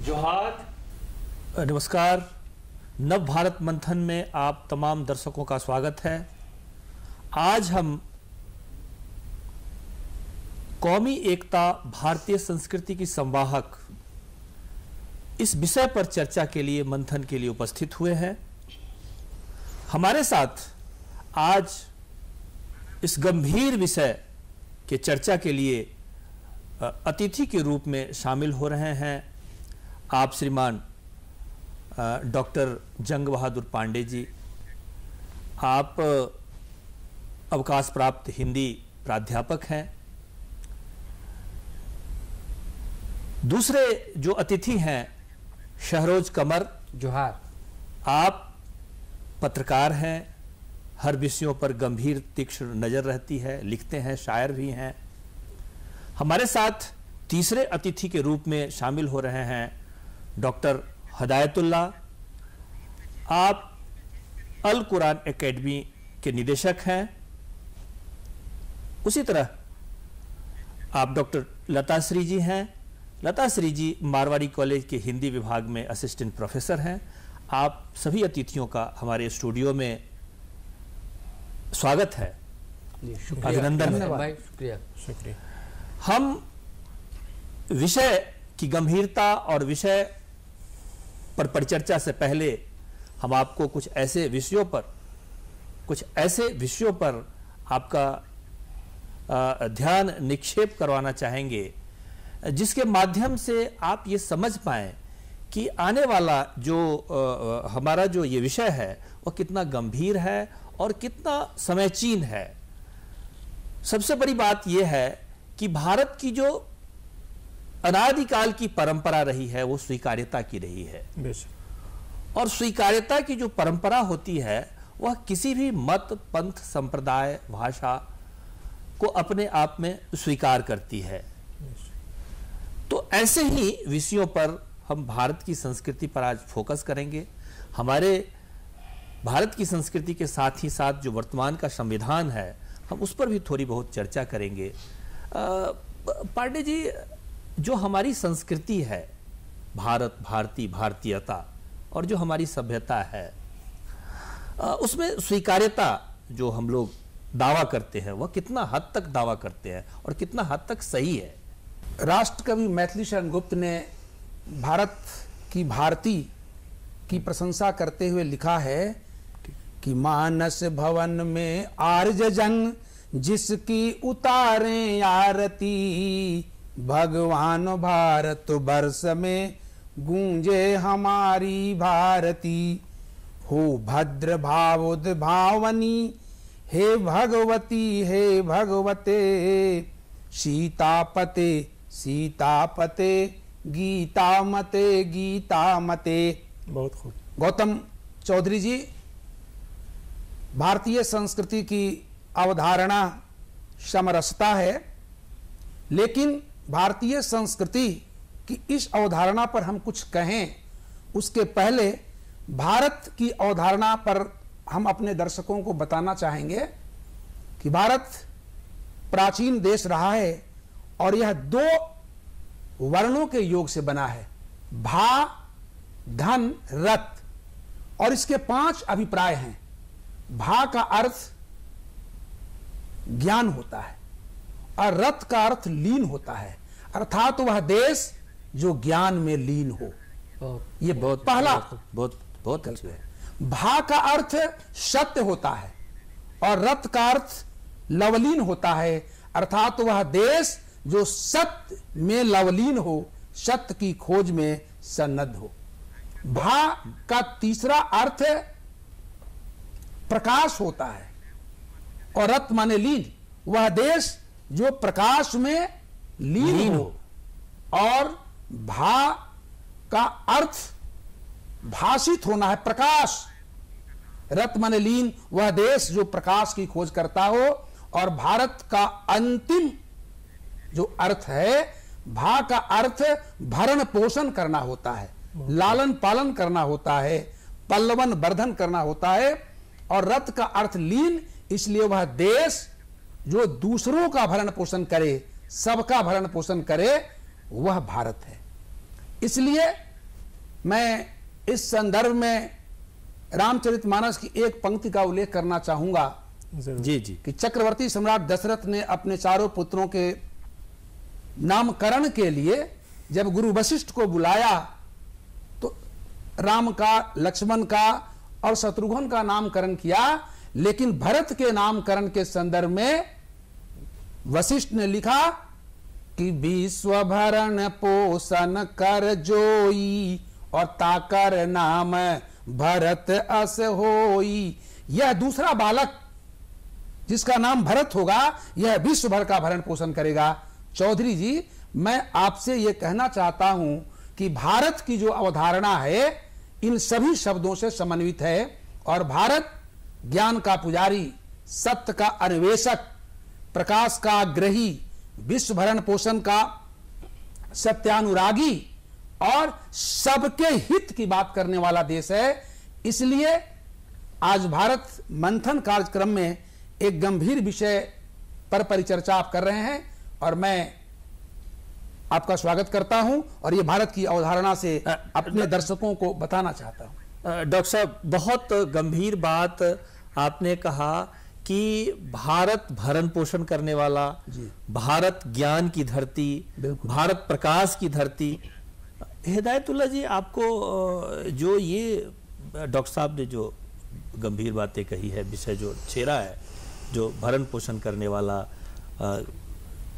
जोहार। नमस्कार। नव भारत मंथन में आप तमाम दर्शकों का स्वागत है। आज हम कौमी एकता भारतीय संस्कृति की संवाहक इस विषय पर चर्चा के लिए, मंथन के लिए उपस्थित हुए हैं। हमारे साथ आज इस गंभीर विषय के चर्चा के लिए अतिथि के रूप में शामिल हो रहे हैं। आप श्रीमान डॉक्टर जंग बहादुर पांडे जी आप अवकाश प्राप्त हिंदी प्राध्यापक हैं। दूसरे जो अतिथि हैं शहरोज कमर जोहार। आप पत्रकार हैं हर विषयों पर गंभीर तीक्ष्ण नज़र रहती है लिखते हैं शायर भी हैं। हमारे साथ तीसरे अतिथि के रूप में शामिल हो रहे हैं डॉक्टर हदायतुल्ला आप अल कुरान एकेडमी के निदेशक हैं। उसी तरह आप डॉक्टर लता श्री जी हैं। लता श्री जी मारवाड़ी कॉलेज के हिंदी विभाग में असिस्टेंट प्रोफेसर हैं। आप सभी अतिथियों का हमारे स्टूडियो में स्वागत है। अभिनंदन। भाई शुक्रिया शुक्रिया। हम विषय की गंभीरता और विषय पर परिचर्चा से पहले हम आपको कुछ ऐसे विषयों पर, कुछ ऐसे विषयों पर आपका ध्यान निक्षेप करवाना चाहेंगे, जिसके माध्यम से आप ये समझ पाए कि आने वाला जो हमारा जो ये विषय है वह कितना गंभीर है और कितना समयचीन है। सबसे बड़ी बात यह है कि भारत की जो अनादिकाल की परंपरा रही है वो स्वीकार्यता की रही है। और स्वीकार्यता की जो परंपरा होती है वह किसी भी मत पंथ संप्रदाय भाषा को अपने आप में स्वीकार करती है। तो ऐसे ही विषयों पर हम भारत की संस्कृति पर आज फोकस करेंगे। हमारे भारत की संस्कृति के साथ ही साथ जो वर्तमान का संविधान है हम उस पर भी थोड़ी बहुत चर्चा करेंगे। पांडे जी जो हमारी संस्कृति है, भारत, भारती, भारतीयता, और जो हमारी सभ्यता है उसमें स्वीकार्यता जो हम लोग दावा करते हैं, वह कितना हद तक दावा करते हैं और कितना हद तक सही है। राष्ट्र कवि मैथिली शरण गुप्त ने भारत की भारती की प्रशंसा करते हुए लिखा है कि मानस भवन में आर्ज जंग जिसकी उतारे आरती भगवान भारत वर्ष में गूंजे हमारी भारती। हो भद्र भावोद भावनी हे भगवती हे भगवते। सीतापते सीतापते गीता मते गीता मते बहुत खूब। गौतम चौधरी जी भारतीय संस्कृति की अवधारणा समरसता है लेकिन भारतीय संस्कृति की इस अवधारणा पर हम कुछ कहें, उसके पहले भारत की अवधारणा पर हम अपने दर्शकों को बताना चाहेंगे कि भारत प्राचीन देश रहा है और यह दो वर्णों के योग से बना है, भा, धन रथ और इसके पाँच अभिप्राय हैं। भा का अर्थ ज्ञान होता है और रथ का अर्थ लीन होता है। अर्थात वह देश जो ज्ञान में लीन हो। ये बहुत पहला। बहुत बहुत अच्छे है। भा का अर्थ सत्य होता है और रथ का अर्थ लवलीन होता है। अर्थात वह देश जो सत्य में लवलीन हो सत्य की खोज में सन्नद्ध हो। भा का तीसरा अर्थ प्रकाश होता है और रत माने लीन। वह देश जो प्रकाश में लीन, लीन हो। और भा का अर्थ भाषित होना है प्रकाश। रत माने लीन वह देश जो प्रकाश की खोज करता हो और भारत का अंतिम जो अर्थ है भा का अर्थ भरण पोषण करना होता है लालन पालन करना होता है पल्लवन वर्धन करना होता है और रथ का अर्थ लीन इसलिए वह देश जो दूसरों का भरण पोषण करे सबका भरण पोषण करे वह भारत है। इसलिए मैं इस संदर्भ में रामचरितमानस की एक पंक्ति का उल्लेख करना चाहूँगा। जी जी। कि चक्रवर्ती सम्राट दशरथ ने अपने चारों पुत्रों के नामकरण के लिए जब गुरु वशिष्ठ को बुलाया तो राम का लक्ष्मण का और शत्रुघ्न का नामकरण किया लेकिन भरत के नामकरण के संदर्भ में वशिष्ठ ने लिखा कि विश्व भरण पोषण कर जोई और ताकर नाम भरत अस होई। यह दूसरा बालक जिसका नाम भरत होगा, यह विश्व भर का भरण पोषण करेगा। चौधरी जी, मैं आपसे यह कहना चाहता हूँ कि भारत की जो अवधारणा है, इन सभी शब्दों से समन्वित है और भारत ज्ञान का पुजारी, सत्य का अन्वेषक प्रकाश का ग्रही विश्व भरण पोषण का सत्यानुरागी और सबके हित की बात करने वाला देश है। इसलिए आज भारत मंथन कार्यक्रम में एक गंभीर विषय पर परिचर्चा आप कर रहे हैं और मैं आपका स्वागत करता हूँ और ये भारत की अवधारणा से अपने दर्शकों को बताना चाहता हूँ। डॉक्टर साहब बहुत गंभीर बात आपने कहा कि भारत भरण पोषण करने वाला भारत ज्ञान की धरती भारत प्रकाश की धरती। हिदायतुल्ला जी आपको जो ये डॉक्टर साहब ने जो गंभीर बातें कही है विषय जो छेड़ा है जो भरण पोषण करने वाला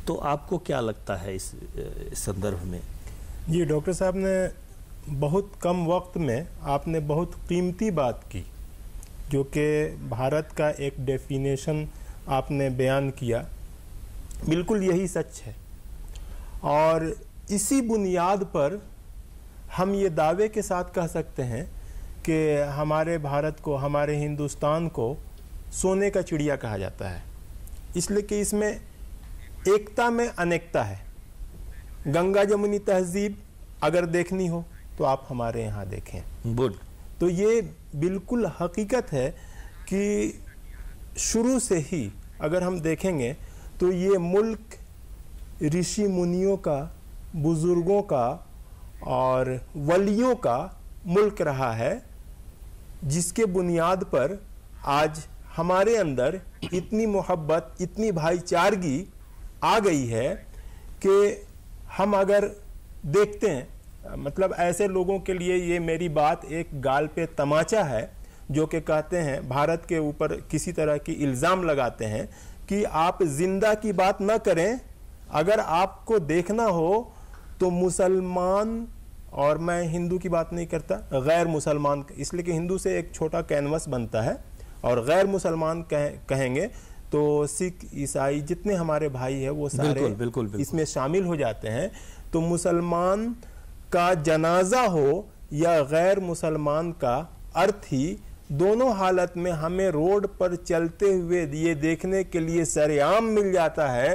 तो आपको क्या लगता है इस, इस संदर्भ में? जी डॉक्टर साहब ने बहुत कम वक्त में आपने बहुत कीमती बात की। जो कि भारत का एक डेफिनेशन आपने बयान किया, बिल्कुल यही सच है। और इसी बुनियाद पर हम ये दावे के साथ कह सकते हैं कि हमारे भारत को, हमारे हिंदुस्तान को सोने का चिड़िया कहा जाता है। इसलिए कि इसमें एकता में अनेकता है। गंगा जमुनी तहजीब अगर देखनी हो तो आप हमारे यहाँ देखें। गुड। तो ये बिल्कुल हकीकत है कि शुरू से ही अगर हम देखेंगे तो ये मुल्क ऋषि मुनियों का, बुज़ुर्गों का और वलियों का मुल्क रहा है, जिसके बुनियाद पर आज हमारे अंदर इतनी मोहब्बत, इतनी भाईचारगी आ गई है कि हम अगर देखते हैं मतलब ऐसे लोगों के लिए ये मेरी बात एक गाल पे तमाचा है जो कि कहते हैं भारत के ऊपर किसी तरह की इल्ज़ाम लगाते हैं कि आप ज़िंदा की बात न करें अगर आपको देखना हो तो मुसलमान और मैं हिंदू की बात नहीं करता गैर मुसलमान इसलिए कि हिंदू से एक छोटा कैनवस बनता है और गैर मुसलमान कह, कहेंगे तो सिख ईसाई जितने हमारे भाई है वो सारे बिल्कुल, बिल्कुल, बिल्कुल। इसमें शामिल हो जाते हैं तो मुसलमान का जनाजा हो या गैर मुसलमान का, अर्थ ही दोनों हालत में हमें रोड पर चलते हुए ये देखने के लिए सरेआम मिल जाता है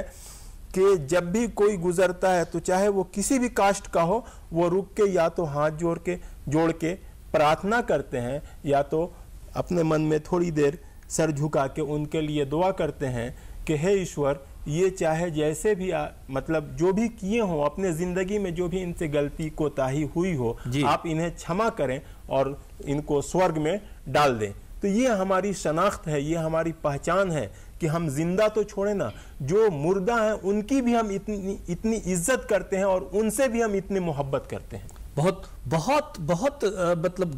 कि जब भी कोई गुजरता है तो चाहे वो किसी भी कास्ट का हो, वो रुक के या तो हाथ जोड़ के जोड़ के प्रार्थना करते हैं, या तो अपने मन में थोड़ी देर सर झुका के उनके लिए दुआ करते हैं कि, हे ईश्वर ये चाहे जैसे भी आ, मतलब जो भी किए हों अपने ज़िंदगी में जो भी इनसे गलती कोताही हुई हो आप इन्हें क्षमा करें और इनको स्वर्ग में डाल दें। तो ये हमारी शनाख्त है ये हमारी पहचान है कि हम ज़िंदा तो छोड़े ना जो मुर्दा हैं उनकी भी हम इतनी इतनी इज़्ज़त करते हैं और उनसे भी हम इतनी मोहब्बत करते हैं। बहुत बहुत बहुत आ, मतलब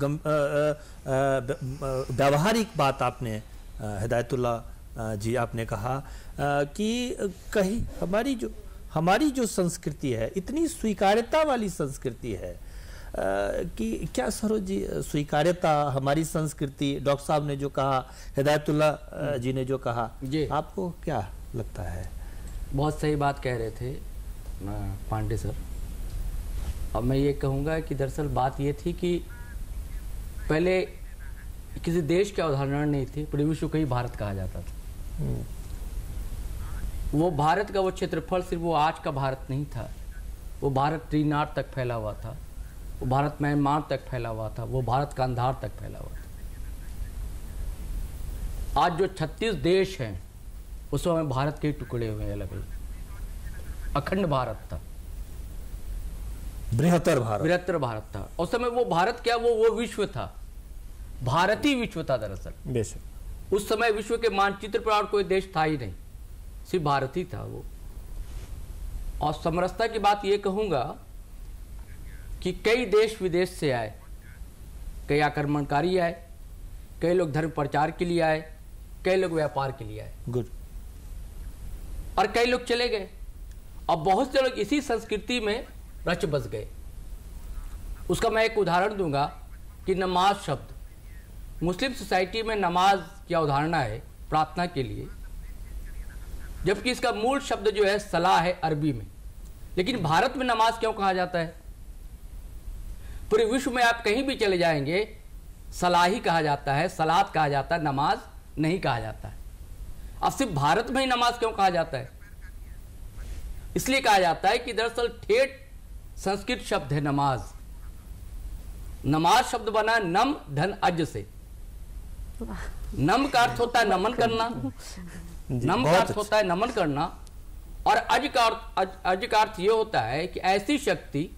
व्यावहारिक बात आपने हिदायतुल्ला जी आपने कहा कि कहीं हमारी जो हमारी जो संस्कृति है इतनी स्वीकार्यता वाली संस्कृति है कि क्या सरोज जी स्वीकार्यता हमारी संस्कृति डॉक्टर साहब ने जो कहा हिदायतुल्ला जी ने जो कहा जी। आपको क्या लगता है? बहुत सही बात कह रहे थे पांडे सर। अब मैं ये कहूँगा कि दरअसल बात ये थी कि पहले किसी देश की अवधारणा नहीं थी पूरे विश्व को ही भारत कहा जाता था। वो भारत का वो क्षेत्रफल सिर्फ़ वो आज का भारत नहीं था। वो भारत त्रिनाट तक फैला हुआ था। वो भारत म्यांमार तक फैला हुआ था। वो भारत कांधार तक फैला हुआ था। आज जो 36 देश हैं उस समय भारत के टुकड़े हुए अलग अलग अखंड भारत था। बृहत्तर भारत। बृहत्तर भारत था। उस समय वो भारत क्या वो वो विश्व था। भारतीय विश्व था दरअसल। बेशक। उस समय विश्व के मानचित्र पर और कोई देश था ही नहीं। सिर्फ़ भारत ही था वो। और समरसता की बात ये कहूँगा कि कई देश विदेश से आए कई आक्रमणकारी आए कई लोग धर्म प्रचार के लिए आए कई लोग व्यापार के लिए आए। गुड और कई लोग चले गए। और बहुत से लोग इसी संस्कृति में रच बस गए। उसका मैं एक उदाहरण दूँगा कि नमाज़ शब्द। मुस्लिम सोसाइटी में नमाज़ की अवधारणा है प्रार्थना के लिए, जबकि इसका मूल शब्द जो है सलाह है अरबी में। लेकिन भारत में नमाज़ क्यों कहा जाता है? पूरे विश्व में आप कहीं भी चले जाएँगे, सलाह ही कहा जाता है, सलाद कहा जाता है, नमाज़ नहीं कहा जाता है। अब सिर्फ़ भारत में ही नमाज़ क्यों कहा जाता है? इसलिए कहा जाता है कि दरअसल ठेठ संस्कृत शब्द है नमाज़। नमाज़ शब्द बना नम, धन, अज से। नम का अर्थ होता है नमन करना। नम का अर्थ होता है नमन करना। और अज का अर्थ अज, का अर्थ यह होता है कि ऐसी शक्ति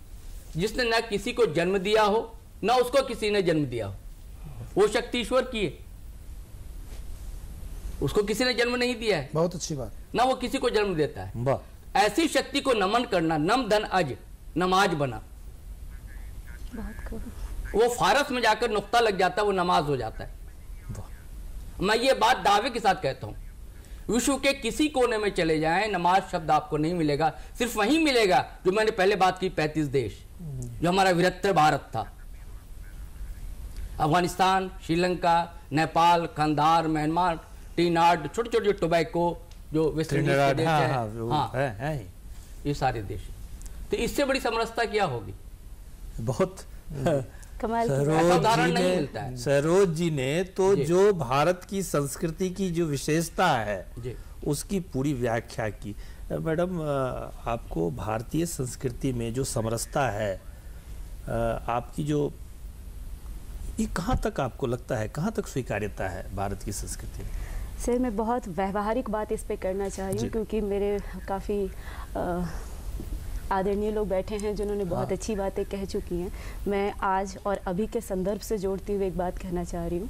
जिसने न किसी को जन्म दिया हो न उसको किसी ने जन्म दिया हो वो शक्ति ईश्वर की है। उसको किसी ने जन्म नहीं दिया है। बहुत अच्छी बात। ना वो किसी को जन्म देता है। ऐसी शक्ति को नमन करना नम धन अज नमाज़ बना। वो फारस में जाकर नुक्ता लग जाता है वो नमाज़ हो जाता है। मैं ये बात दावे के साथ कहता हूँ। विश्व के किसी कोने में चले जाएँ नमाज़ शब्द आपको नहीं मिलेगा सिर्फ़ वही मिलेगा जो मैंने पहले बात की पैंतीस देश जो हमारा बृहत्तर भारत था। अफ़गानिस्तान श्रीलंका नेपाल कंधार म्यांमार टीनाड छोटे छोटे जो टोबैको जो वेस्ट इंडीज हाँ हैं, हाँ हाँ, है है ये सारे देश तो इससे बड़ी समरसता क्या होगी? बहुत। कमाल सरोज जी ने सरोज जी ने तो जी। जो भारत की संस्कृति की जो विशेषता है जी। उसकी पूरी व्याख्या की। मैडम आपको भारतीय संस्कृति में जो समरसता है आपकी जो ये कहाँ तक आपको लगता है? कहाँ तक स्वीकार्यता है भारत की संस्कृति? में सर मैं बहुत व्यवहारिक बात इस पे करना चाह रही। हूँ क्योंकि मेरे काफ़ी आदरणीय लोग बैठे हैं जिन्होंने बहुत हाँ। अच्छी बातें कह चुकी हैं मैं आज और अभी के संदर्भ से जोड़ती हुई एक बात कहना चाह रही हूँ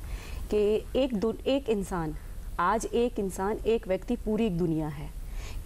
कि एक एक इंसान आज एक इंसान एक व्यक्ति पूरी एक दुनिया है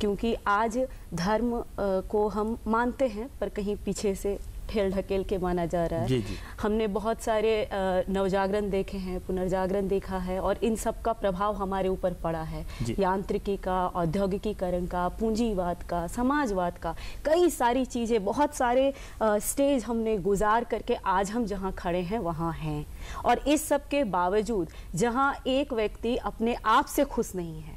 क्योंकि आज धर्म को हम मानते हैं पर कहीं पीछे से ठेल ढकेल के माना जा रहा है। जी, जी। हमने बहुत सारे नवजागरण देखे हैं पुनर्जागरण देखा है और इन सब का प्रभाव हमारे ऊपर पड़ा है। यांत्रिकी का औद्योगिकीकरण का पूंजीवाद का समाजवाद का कई सारी चीज़ें बहुत सारे स्टेज हमने गुजार करके आज हम जहाँ खड़े हैं वहाँ हैं। और इस सब के बावजूद जहाँ एक व्यक्ति अपने आप से खुश नहीं है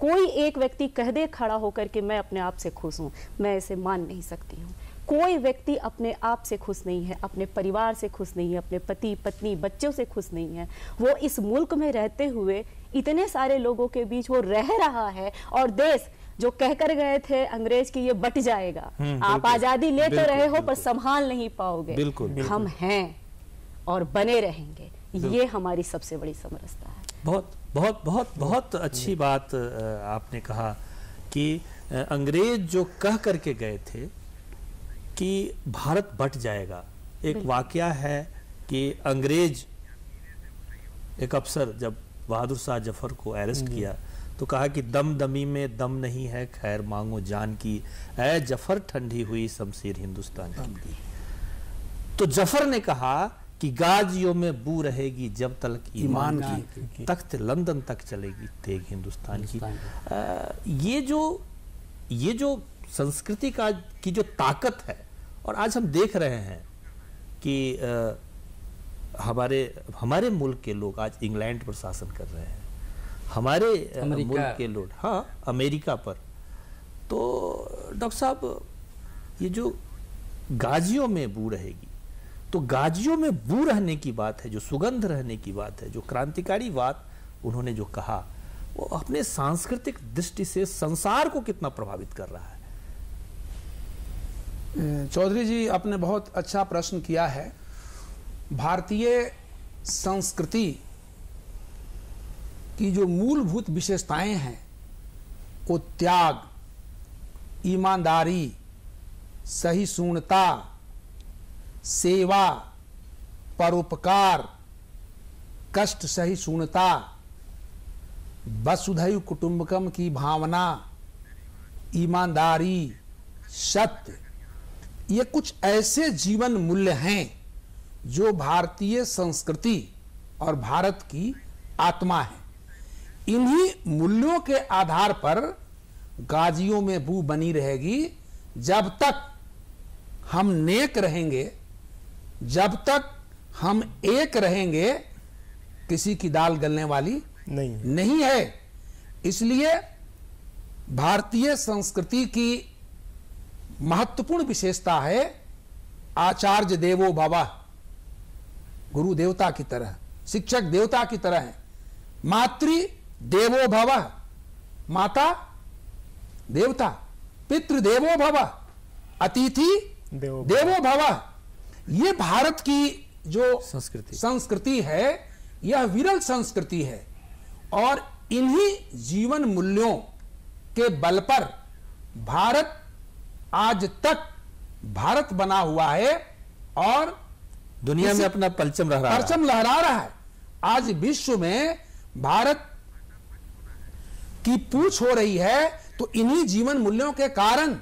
कोई एक व्यक्ति कह दे खड़ा होकर के मैं अपने आप से खुश हूँ मैं इसे मान नहीं सकती हूँ। कोई व्यक्ति अपने आप से खुश नहीं है अपने परिवार से खुश नहीं है अपने पति पत्नी बच्चों से खुश नहीं है। वो इस मुल्क में रहते हुए इतने सारे लोगों के बीच वो रह रहा है और देश जो कहकर गए थे अंग्रेज़ की ये बट जाएगा। हम्म, आप आज़ादी ले तो रहे हो पर संभाल नहीं पाओगे। बिल्कुल, हम हैं और बने रहेंगे। ये हमारी सबसे बड़ी समरसता है। बहुत बहुत बहुत बहुत अच्छी बात आपने कहा कि अंग्रेज़ जो कह करके गए थे कि भारत बट जाएगा। एक वाकया है कि अंग्रेज़ एक अफसर जब बहादुर शाह ज़फ़र को अरेस्ट किया तो कहा कि दम दमी में दम नहीं है खैर मांगो जान की। ऐ ज़फ़र ठंडी हुई शमशीर हिंदुस्तान की। तो ज़फ़र ने कहा कि गाजियों में बू रहेगी जब तक ईमान की। तख्त लंदन तक चलेगी तेग हिंदुस्तान की। हिंदुस्तान अ, ये जो ये जो संस्कृति का की जो ताकत है और आज हम देख रहे हैं कि अ, हमारे हमारे मुल्क के लोग आज इंग्लैंड पर शासन कर रहे हैं। हमारे मुल्क के लोग हाँ अमेरिका पर। तो डॉक्टर साहब ये जो गाजियों में बू रहेगी तो गाजियों में बू रहने की बात है जो सुगंध रहने की बात है जो क्रांतिकारी बात उन्होंने जो कहा वो अपने सांस्कृतिक दृष्टि से संसार को कितना प्रभावित कर रहा है। चौधरी जी, आपने बहुत अच्छा प्रश्न किया है। भारतीय संस्कृति की जो मूलभूत विशेषताएँ हैं, वो त्याग, ईमानदारी सही सहिष्णुता, सेवा, परोपकार, कष्ट सही सहिष्णुता, वसुधैव कुटुंबकम की भावना, ईमानदारी, सत्य ये कुछ ऐसे जीवन मूल्य हैं जो भारतीय संस्कृति और भारत की आत्मा है। इन्हीं मूल्यों के आधार पर गाजियों में बू बनी रहेगी। जब तक हम नेक रहेंगे जब तक हम एक रहेंगे किसी की दाल गलने वाली नहीं नहीं है। इसलिए भारतीय संस्कृति की महत्वपूर्ण विशेषता है आचार्य देवो भवा। गुरु देवता की तरह शिक्षक देवता की तरह है। मातृ देवो भव। माता देवता पितृ देवो भव। अतिथि देवो देवो भव। ये भारत की जो संस्कृति। संस्कृति है यह विरल संस्कृति है और इन्हीं जीवन मूल्यों के बल पर भारत आज तक भारत बना हुआ है और दुनिया में अपना परचम है। परचम लहरा रहा है। आज विश्व में भारत की पूछ हो रही है तो इन्हीं जीवन मूल्यों के कारण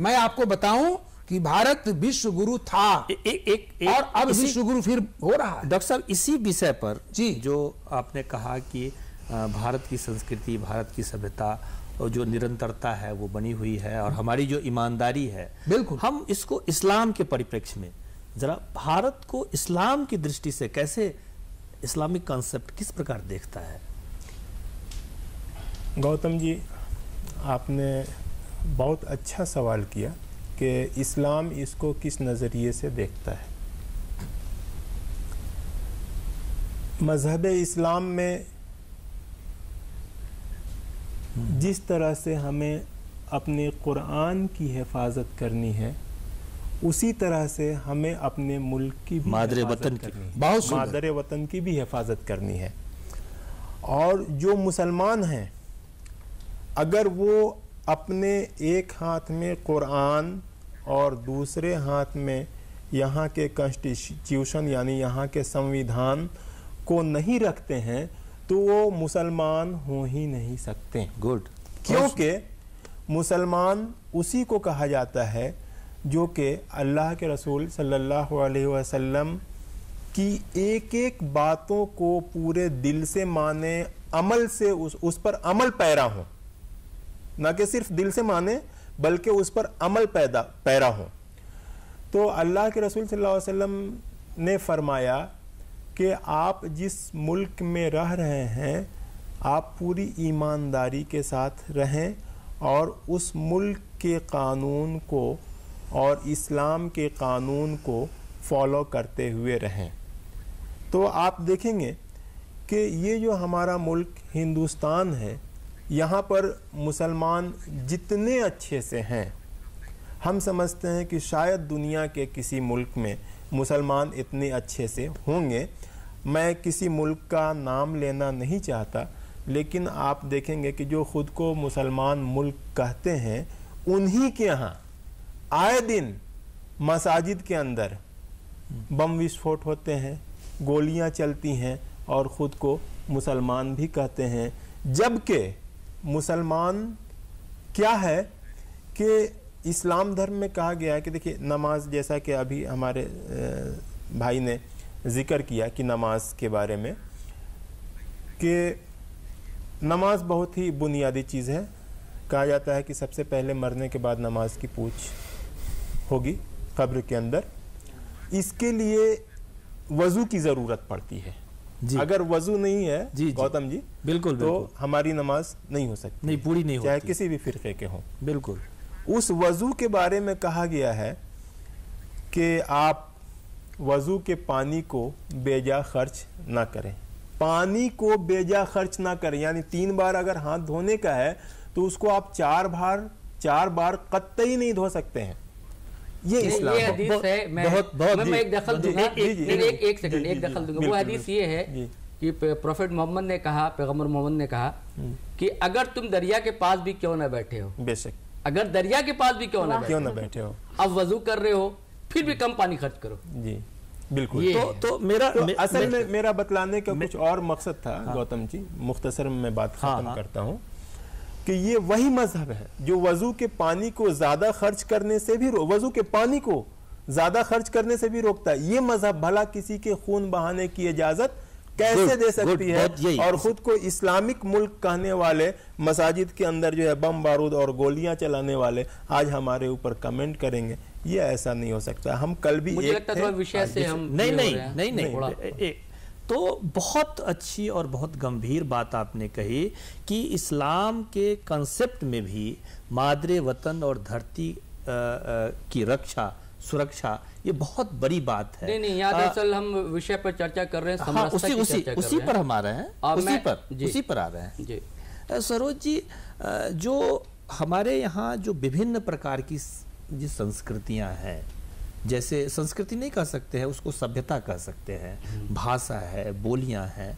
मैं आपको बताऊँ कि भारत विश्व गुरु था ए- ए- एक, एक और अब विश्व गुरु फिर हो रहा है। डॉक्टर साहब इसी विषय पर जी। जो आपने कहा कि भारत की संस्कृति भारत की सभ्यता और जो निरंतरता है वो बनी हुई है और हमारी जो ईमानदारी है बिल्कुल। हम इसको इस्लाम के परिप्रेक्ष्य में जरा भारत को इस्लाम की दृष्टि से कैसे इस्लामिक कॉन्सेप्ट किस प्रकार देखता है गौतम जी आपने बहुत अच्छा सवाल किया कि इस्लाम इसको किस नज़रिए से देखता है मज़हब इस्लाम में जिस तरह से हमें अपने कुरान की हिफाजत करनी है उसी तरह से हमें अपने मुल्क की भी मादरे वतन की। करनी बहुत मादरे वतन की भी हिफाजत करनी है और जो मुसलमान हैं अगर वो अपने एक हाथ में कुरान और दूसरे हाथ में यहाँ के कॉन्स्टिट्यूशन यानी यहाँ के संविधान को नहीं रखते हैं तो वो मुसलमान हो ही नहीं सकते। गुड क्योंकि मुसलमान उसी को कहा जाता है जो कि अल्लाह के रसूल सल्लल्लाहु अलैहि वसल्लम की एक एक बातों को पूरे दिल से माने, अमल से उस उस पर अमल पैरा हो। ना कि सिर्फ़ दिल से माने, बल्कि उस पर अमल पैदा, पैरा हो। तो अल्लाह के रसूल सल्लल्लाहु अलैहि वसल्लम ने फरमाया कि आप जिस मुल्क में रह रहे हैं, आप पूरी ईमानदारी के साथ रहें और उस मुल्क के कानून को और इस्लाम के कानून को फॉलो करते हुए रहें। तो आप देखेंगे कि ये जो हमारा मुल्क हिंदुस्तान है, यहाँ पर मुसलमान जितने अच्छे से हैं, हम समझते हैं कि शायद दुनिया के किसी मुल्क में मुसलमान इतने अच्छे से होंगे। मैं किसी मुल्क का नाम लेना नहीं चाहता, लेकिन आप देखेंगे कि जो खुद को मुसलमान मुल्क कहते हैं, उन्हीं के यहाँ आए दिन मसाजिद के अंदर बम विस्फोट होते हैं, गोलियाँ चलती हैं और ख़ुद को मुसलमान भी कहते हैं। जबकि मुसलमान क्या है कि इस्लाम धर्म में कहा गया है कि देखिए नमाज़ जैसा कि अभी हमारे भाई ने ज़िक्र किया कि नमाज़ के बारे में कि नमाज़ बहुत ही बुनियादी चीज़ है। कहा जाता है कि सबसे पहले मरने के बाद नमाज़ की पूछ होगी कब्र के अंदर। इसके लिए वज़ू की ज़रूरत पड़ती है। जी। अगर वज़ू नहीं है जी, जी। गौतम जी बिल्कुल तो बिल्कुल। हमारी नमाज़ नहीं हो सकती। नहीं पूरी नहीं चाहे किसी भी फिरके के हों। बिल्कुल। उस वज़ू के बारे में कहा गया है कि आप वज़ू के पानी को बेजा खर्च ना करें। पानी को बेजा खर्च ना करें। यानी तीन बार अगर हाथ धोने का है तो उसको आप चार बार चार बार कतई नहीं धो सकते हैं। ये इस्लाम ये है। हदीस बहुत- है मैं बहुत- बहुत मैं, मैं एक दखल दूँगा। एक- एक- सेकंड एक दखल दूँगा। वो हदीस ये है कि प्रोफेट मोहम्मद ने कहा पैगंबर मोहम्मद ने कहा कि अगर तुम दरिया के पास भी क्यों ना बैठे हो बेशक। अगर दरिया के पास भी क्यों ना क्यों ना बैठे हो? अब वज़ू कर रहे हो फिर भी कम पानी खर्च करो। जी बिल्कुल। तो तो मेरा तो मे- असल में मेरा बतलाने का कुछ और मकसद था हाँ। गौतम जी मुख्तसर में बात हाँ, खत्म हाँ। करता हूँ कि ये वही मज़हब है जो वज़ू के पानी को ज़्यादा खर्च करने से भी वज़ू के पानी को ज़्यादा खर्च करने से भी रोकता है। ये मज़हब भला किसी के खून बहाने की इजाज़त कैसे Good, दे good, सकती है? और खुद को इस्लामिक मुल्क कहने वाले मसाजिद के अंदर जो है बम बारूद और गोलियाँ चलाने वाले आज हमारे ऊपर कमेंट करेंगे। ये ऐसा नहीं हो सकता। हम कल भी मुझे एक लगता है विषय से हम नहीं हो नहीं हैं। नहीं नहीं तो बहुत अच्छी और बहुत गंभीर बात आपने कही कि इस्लाम के कंसेप्ट में भी मादरे वतन और धरती की रक्षा सुरक्षा ये बहुत बड़ी बात है। नहीं नहीं यहाँ अ, दरअसल हम विषय पर चर्चा कर रहे हैं हाँ उसी उसी कर उसी पर हम आ रहे हैं। उसी पर उसी पर आ रहे हैं। जी। सरोज जी जो हमारे यहाँ जो विभिन्न प्रकार की जी संस्कृतियाँ हैं जैसे संस्कृति नहीं कह सकते हैं उसको सभ्यता कह सकते हैं भाषा है बोलियाँ हैं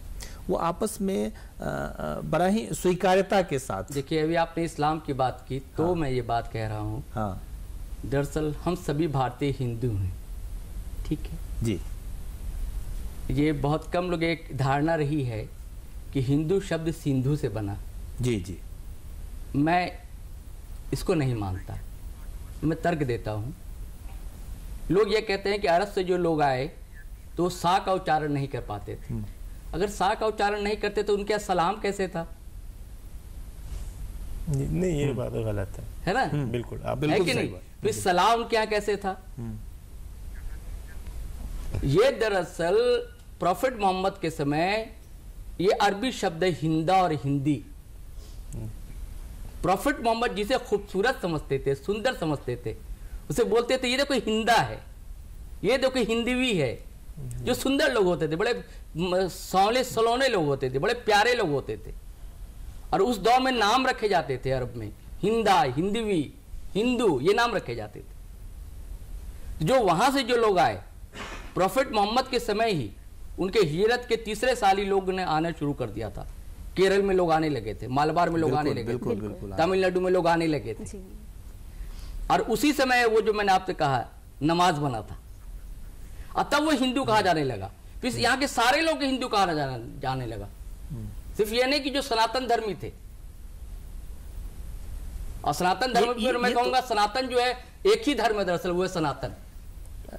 वो आपस में बड़ा ही स्वीकार्यता के साथ। देखिए अभी आपने इस्लाम की बात की तो हाँ। मैं ये बात कह रहा हूँ। हाँ। दरअसल हम सभी भारतीय हिंदू हैं। ठीक है? जी। ये बहुत कम लोग एक धारणा रही है कि हिंदू शब्द सिंधु से बना। जी जी। मैं इसको नहीं मानता। मैं तर्क देता हूँ। लोग ये कहते हैं कि अरब से जो लोग आए तो वो सा का उच्चारण नहीं कर पाते थे। अगर सा का उच्चारण नहीं करते तो उनके सलाम कैसे था? नहीं ये बात गलत है। है ना? बिल्कुल। आप है बिल्कुल कि सही नहीं? बात। फिर सलाम उनके यहाँ कैसे था? ये दरअसल प्रॉफिट मोहम्मद के समय ये अरबी शब्द है हिंदा और हिंदी। प्रॉफिट मोहम्मद जिसे खूबसूरत समझते थे, सुंदर समझते थे, उसे बोलते थे, ये देखो, हिंदा है। ये देखो, हिंदवी है। जो सुंदर लोग होते थे, बड़े सौले सलोने लोग होते थे, बड़े प्यारे लोग होते थे। और उस दौर में नाम रखे जाते थे अरब में, हिंदा, हिंदवी। हिंदू ये नाम रखे जाते थे। जो वहाँ से जो लोग आए प्रॉफिट मोहम्मद के समय ही उनके हिजरत के तीसरे साल ही लोग ने आना शुरू कर दिया था। केरल में लोग आने लगे थे मालबार में लोग आने लगे बिल्कुल थे तमिलनाडु में लोग आने लगे थे। और उसी समय वो जो मैंने आपसे कहा नमाज़ बना था। और तब वो हिंदू कहा जाने लगा? फिर यहाँ के सारे लोग हिंदू कहा जाने, जाने लगा? सिर्फ़ ये नहीं कि जो सनातन धर्मी थे और सनातन धर्म ये- पर मैं ये तो- कहूँगा सनातन जो है एक ही धर्म है दरअसल वो है सनातन।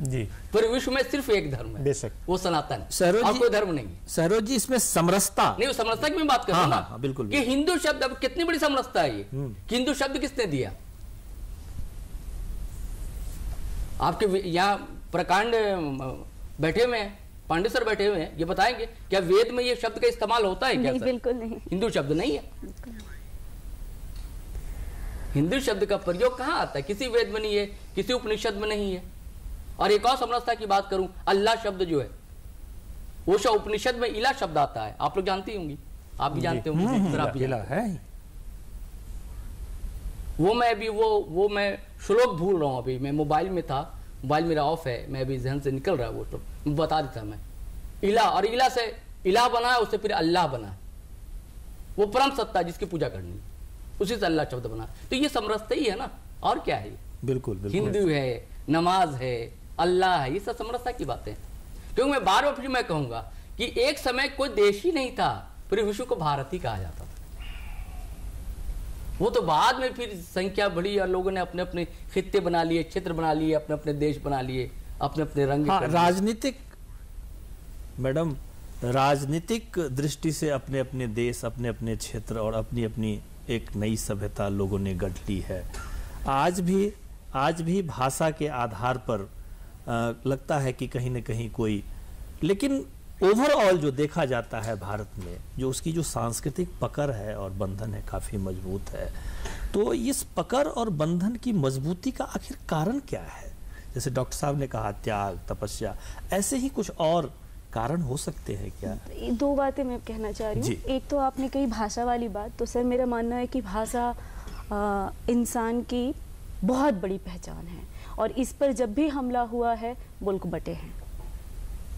जी। पूरे विश्व में सिर्फ़ एक धर्म है। बेशक। वो सनातन। है। सरोज और कोई धर्म नहीं सरोज जी इसमें समरसता। नहीं वो समरसता की मैं बात कर रहा हाँ, हाँ, बिल्कुल, कि हिंदू शब्द अब कितनी बड़ी समरसता है ये? कि हिंदू शब्द किसने दिया? आपके यहाँ प्रकांड बैठे हुए हैं पांडे सर बैठे हुए हैं ये बताएँगे क्या वेद में ये शब्द का इस्तेमाल होता है क्या नहीं बिल्कुल नहीं। हिंदू शब्द नहीं है। हिंदू शब्द का प्रयोग कहाँ आता है? किसी वेद में नहीं है किसी उपनिषद में नहीं है। और एक और समरसता की बात करूँ अल्लाह शब्द जो है वो शब्द उपनिषद में इला शब्द आता है। आप लोग जानती होंगी। आप भी जानते होंगे सर आप भी जानते है। वो मैं अभी वो वो मैं श्लोक भूल रहा हूँ अभी। मैं मोबाइल में था मोबाइल मेरा ऑफ़ है मैं अभी जहन से निकल रहा है वो तो। बता देता मैं। इला और इला से इला बना है उससे फिर अल्लाह बना है। वो परम सत्ता जिसकी पूजा करनी है। उसी से अल्लाह शब्द बना तो ये समरसता ही है ना। और क्या है बिल्कुल बिल्कुल। हिंदू है नमाज़ है अल्लाह है ये सब समरसता की बातें। क्योंकि मैं बार बार फिर मैं कहूँगा कि एक समय कोई देश ही नहीं था पूरे विश्व को भारत ही कहा जाता था। वो तो बाद में फिर संख्या बढ़ी और लोगों ने अपने अपने खित्ते बना लिए क्षेत्र बना लिए अपने अपने देश बना लिए अपने अपने रंग हाँ राजनीतिक मैडम राजनीतिक दृष्टि से अपने अपने देश अपने अपने क्षेत्र और अपनी अपनी एक नई सभ्यता लोगों ने गढ़ ली है। आज भी आज भी भाषा के आधार पर अ, लगता है कि कहीं ना कहीं कोई लेकिन ओवरऑल जो देखा जाता है भारत में जो उसकी जो सांस्कृतिक पकड़ है और बंधन है काफ़ी मज़बूत है। तो इस पकड़ और बंधन की मजबूती का आखिर कारण क्या है? जैसे डॉक्टर साहब ने कहा त्याग तपस्या ऐसे ही कुछ और कारण हो सकते हैं क्या? दो बातें मैं कहना चाह रही हूँ। एक तो आपने कही भाषा वाली बात तो सर मेरा मानना है कि भाषा इंसान की बहुत बड़ी पहचान है और इस पर जब भी हमला हुआ है मुल्क बटे हैं।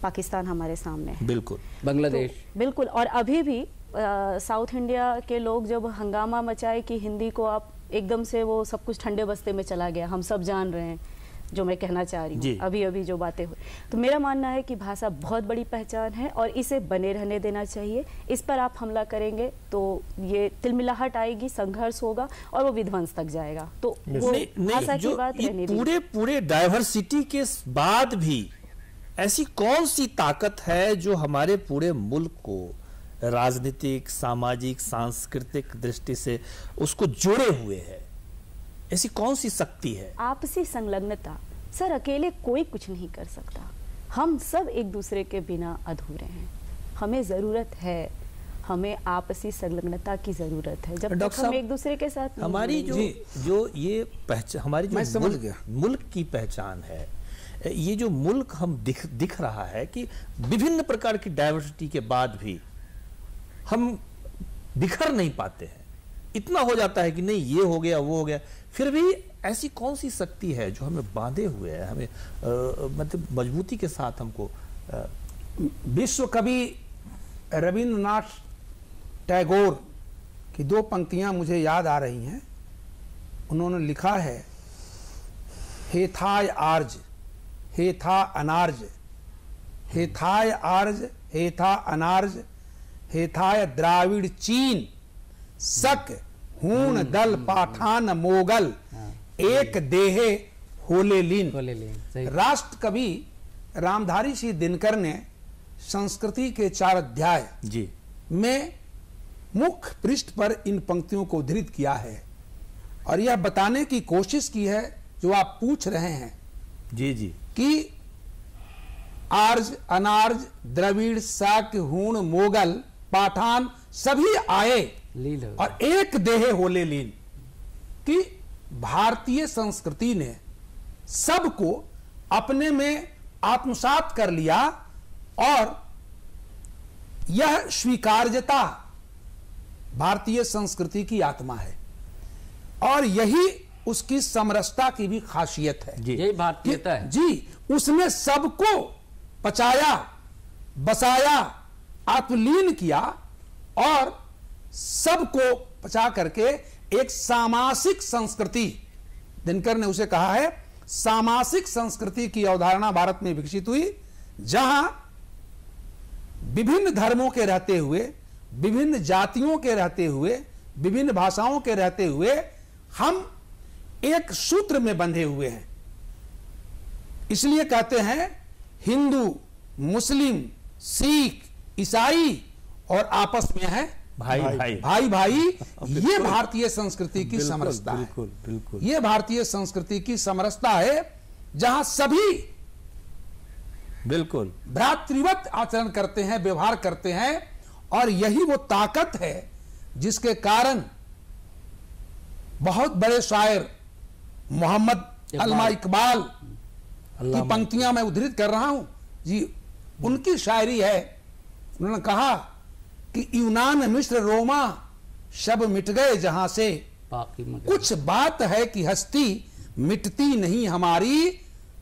पाकिस्तान हमारे सामने है। बिल्कुल। बांग्लादेश। तो बिल्कुल और अभी भी साउथ इंडिया के लोग जब हंगामा मचाए कि हिंदी को आप एकदम से वो सब कुछ ठंडे बस्ते में चला गया हम सब जान रहे हैं जो मैं कहना चाह रही हूँ अभी अभी जो बातें हुई। तो मेरा मानना है कि भाषा बहुत बड़ी पहचान है और इसे बने रहने देना चाहिए। इस पर आप हमला करेंगे तो ये तिलमिलाहट आएगी संघर्ष होगा और वो विध्वंस तक जाएगा। तो वो नहीं भाषा की जो बात रहने। पूरे पूरे डाइवर्सिटी के बाद भी ऐसी कौन सी ताकत है जो हमारे पूरे मुल्क को राजनीतिक सामाजिक सांस्कृतिक दृष्टि से उसको जोड़े हुए है? ऐसी कौन सी शक्ति है? आपसी संलग्नता। सर अकेले कोई कुछ नहीं कर सकता। हम सब एक दूसरे के बिना अधूरे हैं। हमें ज़रूरत है। हमें आपसी संलग्नता की ज़रूरत है। जब तक हम एक दूसरे के साथ हमारी जो जो ये पहचान हमारी जो मैं समझ मुल्क, गया। मुल्क की पहचान है ये जो मुल्क हम दिख दिख रहा है कि विभिन्न प्रकार की डाइवर्सिटी के बाद भी हम बिखर नहीं पाते हैं। इतना हो जाता है कि नहीं ये हो गया वो हो गया। फिर भी ऐसी कौन सी शक्ति है जो हमें बांधे हुए है? हमें मतलब मजबूती के साथ हमको विश्व कवि रविंद्रनाथ टैगोर की दो पंक्तियाँ मुझे याद आ रही हैं। उन्होंने लिखा है, हे थाय आर्ज, हे था अनार्ज, हे थाय आर्ज, हे था अनार्ज, हे थाय द्राविड़ चीन, सक हूण दल पाठान मोगल एक देहे होले लीन। खोले ले सही। राष्ट्र कवि रामधारी सिंह दिनकर ने संस्कृति के चार अध्याय जी। में मुख्य पृष्ठ पर इन पंक्तियों को उद्धृत किया है और यह बताने की कोशिश की है जो आप पूछ रहे हैं जी जी। कि आर्ज अनार्ज द्रविड़ शाक्य हूण मोगल पाठान सभी आए लील। और एक देहे होले लीन कि भारतीय संस्कृति ने सबको अपने में आत्मसात कर लिया और यह स्वीकार्यता भारतीय संस्कृति की आत्मा है और यही उसकी समरसता की भी खासियत है। जी। यही भारतीयता है। जी उसने सबको पचाया बसाया आत्मलीन किया और सबको पचा करके एक सामासिक संस्कृति, दिनकर ने उसे कहा है, सामासिक संस्कृति की अवधारणा भारत में विकसित हुई, जहाँ विभिन्न धर्मों के रहते हुए, विभिन्न जातियों के रहते हुए, विभिन्न भाषाओं के रहते हुए हम एक सूत्र में बंधे हुए हैं। इसलिए कहते हैं, हिंदू, मुस्लिम, सिख, ईसाई और आपस में है। भाई भाई। भाई। भाई भाई ये भारतीय संस्कृति की समरसता है। बिल्कुल, बिल्कुल। ये भारतीय संस्कृति की समरसता है जहाँ सभी बिल्कुल। भ्रातृवत आचरण करते हैं व्यवहार करते हैं और यही वो ताकत है जिसके कारण बहुत बड़े शायर मोहम्मद अलमा इकबाल की पंक्तियाँ मैं उद्धृत कर रहा हूँ। जी उनकी शायरी है। उन्होंने कहा कि यूनान मिश्र रोमा शब मिट गए जहाँ से? बाकी कुछ बात है कि हस्ती मिटती नहीं हमारी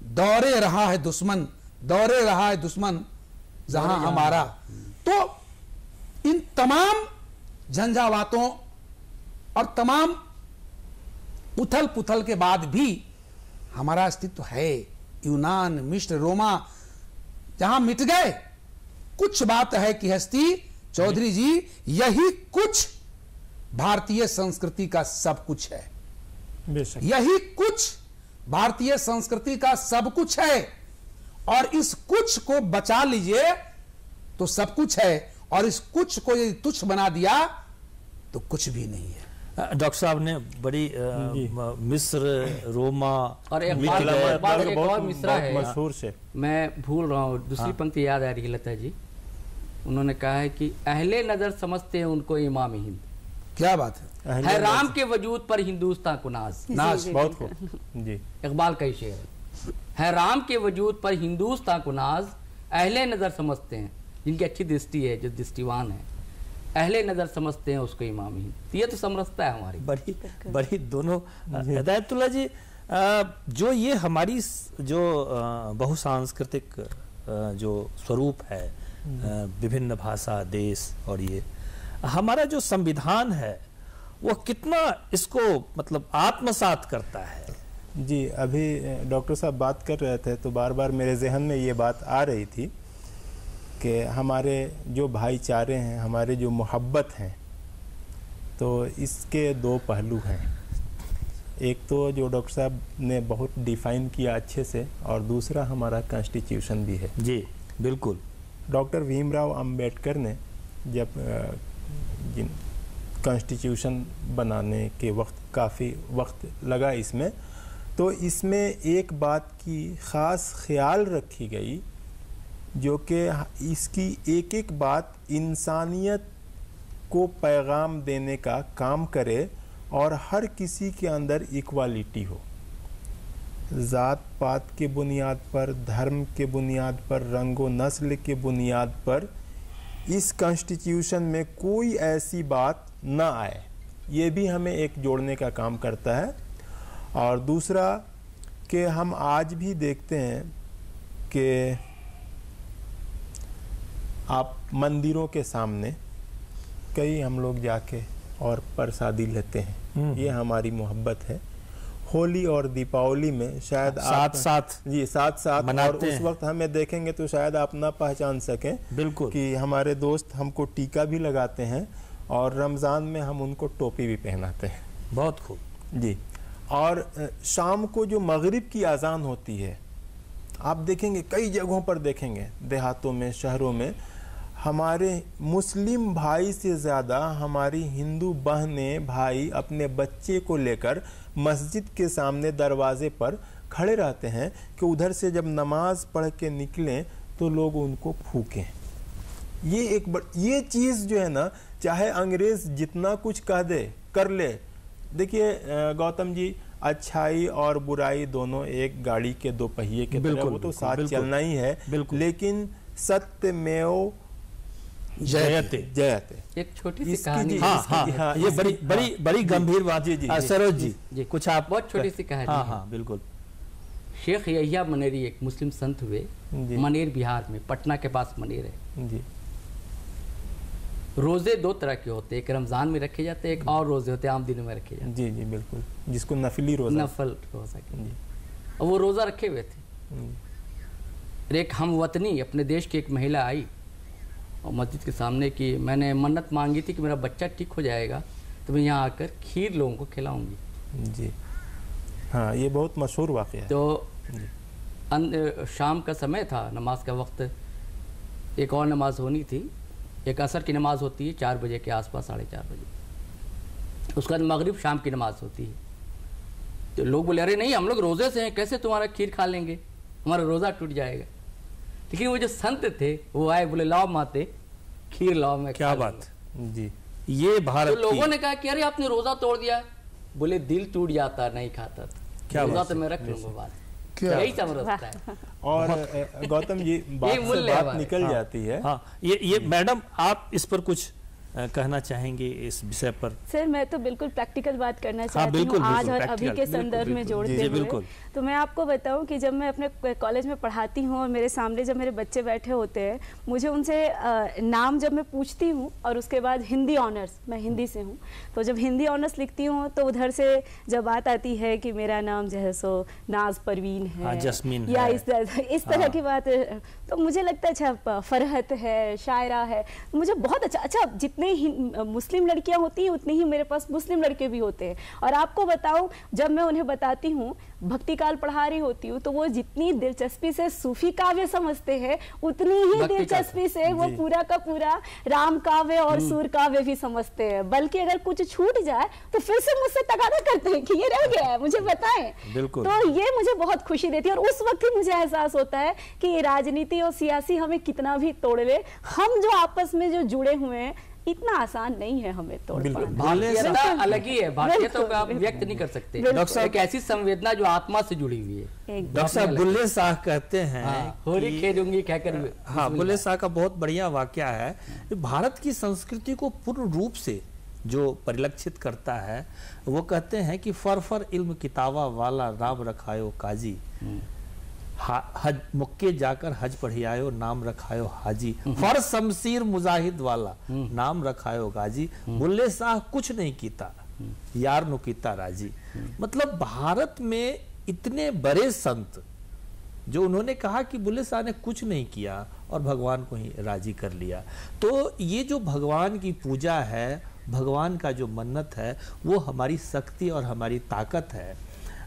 दौरे रहा है दुश्मन दौरे रहा है दुश्मन जहाँ हमारा। तो इन तमाम झंझावातों और तमाम उथल पुथल के बाद भी हमारा अस्तित्व है। यूनान मिश्र रोमा जहाँ मिट गए कुछ बात है कि हस्ती चौधरी जी यही कुछ भारतीय संस्कृति का सब कुछ है। यही कुछ भारतीय संस्कृति का सब कुछ है। और इस कुछ को बचा लीजिए तो सब कुछ है। और इस कुछ को यदि तुच्छ बना दिया तो कुछ भी नहीं है। डॉक्टर साहब ने बड़ी म- मिस्र रोमा और एक बात-। एक और बहुत है। मशहूर से। मैं भूल रहा हूँ दूसरी पंक्ति याद आ रही है लता जी। उन्होंने कहा है कि अहले नज़र समझते हैं उनको इमाम हिंद। क्या बात है? है राम के वजूद पर हिंदुस्तान को नाज। नाज। बहुत खूब। जी। इकबाल का ही शेर है। है राम के वजूद पर हिंदुस्तान को नाज अहले नज़र समझते हैं। जिनकी अच्छी दृष्टि है जो दृष्टिवान है। अहले नज़र समझते हैं उसको इमाम हिंद। तो ये तो समरसता है हमारी। बड़ी बड़ी दोनों हिदायतुल्ला जी जो ये हमारी जो बहुसांस्कृतिक जो स्वरूप है विभिन्न भाषा देश और ये। हमारा जो संविधान है वो कितना इसको मतलब आत्मसात करता है? जी अभी डॉक्टर साहब बात कर रहे थे तो बार बार मेरे जहन में ये बात आ रही थी कि हमारे जो भाईचारे हैं हमारे जो मोहब्बत हैं तो इसके दो पहलू हैं। एक तो जो डॉक्टर साहब ने बहुत डिफाइन किया अच्छे से और दूसरा हमारा कॉन्स्टिट्यूशन भी है। जी बिल्कुल। डॉक्टर भीमराव अंबेडकर ने जब जिन कॉन्स्टिट्यूशन बनाने के वक्त, काफ़ी वक्त लगा इसमें तो इसमें एक बात की ख़ास ख्याल रखी गई, जो कि इसकी एक एक बात इंसानियत को पैगाम देने का काम करे और हर किसी के अंदर इक्वालिटी हो। ज़ात पात के बुनियाद पर धर्म के बुनियाद पर रंगो नस्ल के बुनियाद पर इस कॉन्स्टिट्यूशन में कोई ऐसी बात ना आए। ये भी हमें एक जोड़ने का काम करता है। और दूसरा कि हम आज भी देखते हैं कि आप मंदिरों के सामने कई हम लोग जाके और प्रसादी लेते हैं। ये हमारी मोहब्बत है। होली और दीपावली में शायद साथ आप साथ जी साथ साथ और उस वक्त हमें देखेंगे तो शायद आप ना पहचान सकें बिल्कुल। कि हमारे दोस्त हमको टीका भी लगाते हैं और रमज़ान में हम उनको टोपी भी पहनाते हैं। बहुत खूब। जी और शाम को जो मगरिब की अजान होती है आप देखेंगे कई जगहों पर देखेंगे देहातों में शहरों में हमारे मुस्लिम भाई से ज़्यादा हमारी हिंदू बहनें भाई अपने बच्चे को लेकर मस्जिद के सामने दरवाजे पर खड़े रहते हैं कि उधर से जब नमाज़ पढ़ के निकलें तो लोग उनको फूकें। ये एक बड़, ये चीज़ जो है ना चाहे अंग्रेज़ जितना कुछ कह दे कर ले। देखिए गौतम जी अच्छाई और बुराई दोनों एक गाड़ी के दो पहिए के तरह बिल्कुल, वो तो साथ चलना ही है। लेकिन सत्य सत्यमेव जयते जयते। एक छोटी सी कहानी। जी- हाँ हाँ हाँ, ये बड़ी इसकी- बड़ी बड़ी गंभीर बात जी, जी, हाँ, सरोज जी जी। कुछ आप बहुत छोटी सी कहानी हाँ हाँ। बिल्कुल। शेख यहिया मनेरी एक मुस्लिम संत हुए मनेर बिहार में पटना के पास मनेर है। जी। रोज़े दो तरह के होते हैं एक रमज़ान में रखे जाते हैं एक और रोज़े होते हैं आम दिनों में रखे जाते जी जी बिल्कुल। जिसको नफली हैं रोजा। नफल रोजा के जी। और वो रोजा रखे हुए थे। एक हम वतनी अपने देश की एक महिला आई और मस्जिद के सामने की मैंने मन्नत मांगी थी कि मेरा बच्चा ठीक हो जाएगा तो मैं यहाँ आकर खीर लोगों को खिलाऊँगी। जी। हाँ ये बहुत मशहूर वाक़ है। तो अन, शाम का समय था नमाज़ का वक्त। एक और नमाज़ होनी थी। एक असर की नमाज़ होती है चार बजे के आसपास साढ़े चार बजे। उसके बाद मगरिब शाम की नमाज़ होती है। तो लोग बोले अरे नहीं हम लोग रोज़े से हैं कैसे तुम्हारा खीर खा लेंगे? हमारा रोज़ा टूट जाएगा। लेकिन वो जो संत थे वो आए बोले लाओ माते खीर लाओ मैं क्या बात? जी। ये भारत तो लोगों ने कहा कि अरे आपने रोज़ा तोड़ दिया। बोले दिल टूट जाता नहीं खाता था क्या रोज़ा तो मैं रख लूँगा क्या यही है। और गौतम जी बात से बात निकल हाँ। जाती है। हाँ ये ये मैडम आप इस पर कुछ कहना चाहेंगे इस विषय पर? सर मैं तो बिल्कुल प्रैक्टिकल बात करना चाहती बिल्कुल, हूँ आज और अभी के संदर्भ में जोड़ते हुए। बिल्कुल। तो मैं आपको बताऊँ कि जब मैं अपने कॉलेज में पढ़ाती हूँ और मेरे सामने जब मेरे बच्चे बैठे होते हैं मुझे उनसे नाम जब मैं पूछती हूँ और उसके बाद हिंदी ऑनर्स मैं हिंदी से हूँ। तो जब हिंदी ऑनर्स लिखती हूँ तो उधर से जब बात आती है कि मेरा नाम जो है सो नाज परवीन है। हाँ, जस्मीन या है। इस तरह इस तरह हाँ। की बात तो मुझे लगता है अच्छा फरहत है शायरा है। मुझे बहुत अच्छा अच्छा जितने ही मुस्लिम लड़कियाँ होती हैं उतनी ही मेरे पास मुस्लिम लड़के भी होते हैं। और आपको बताऊँ जब मैं उन्हें बताती हूँ भक्ति काल पढ़ा रही होती हूँ तो वो जितनी दिलचस्पी से सूफी काव्य समझते हैं उतनी ही दिलचस्पी से वो पूरा का पूरा राम काव्य और सूर काव्य भी समझते हैं। बल्कि अगर कुछ छूट जाए तो फिर से मुझसे तगादा करते हैं कि ये रह गया है मुझे बताएँ। तो ये मुझे बहुत खुशी देती है और उस वक्त ही मुझे एहसास होता है कि राजनीति और सियासी हमें कितना भी तोड़ ले हम जो आपस में जो जुड़े हुए हैं इतना आसान नहीं है हमें तोड़ बिल्कुल। पाना। अलग ही है। भारतीयता को आप व्यक्त नहीं कर सकते। डॉक्टर साहब- एक ऐसी संवेदना जो आत्मा से जुड़ी हुई है। डॉक्टर साहब बुल्ले शाह कहते हैं हाँ, होली खेलूँगी कहकर हाँ बुल्ले शाह का बहुत बढ़िया वाक्य है भारत की संस्कृति को पूर्ण रूप से जो परिलक्षित करता है वो कहते हैं कि फर फर इल्म किताबा वाला राम रखायो काजी। हा- हज, मुक्के जाकर हज पढ़ियायो नाम रखायो हाजी। फर शमशीर मुजाहिद वाला, नाम रखायो गाजी। बुल्ले शाह कुछ नहीं कीता, यार नु कीता राज़ी। मतलब भारत में इतने बड़े संत, जो उन्होंने कहा कि बुल्ले शाह ने कुछ नहीं किया और भगवान को ही राज़ी कर लिया। तो ये जो भगवान की पूजा है, भगवान का जो मन्नत है, वो हमारी शक्ति और हमारी ताकत है।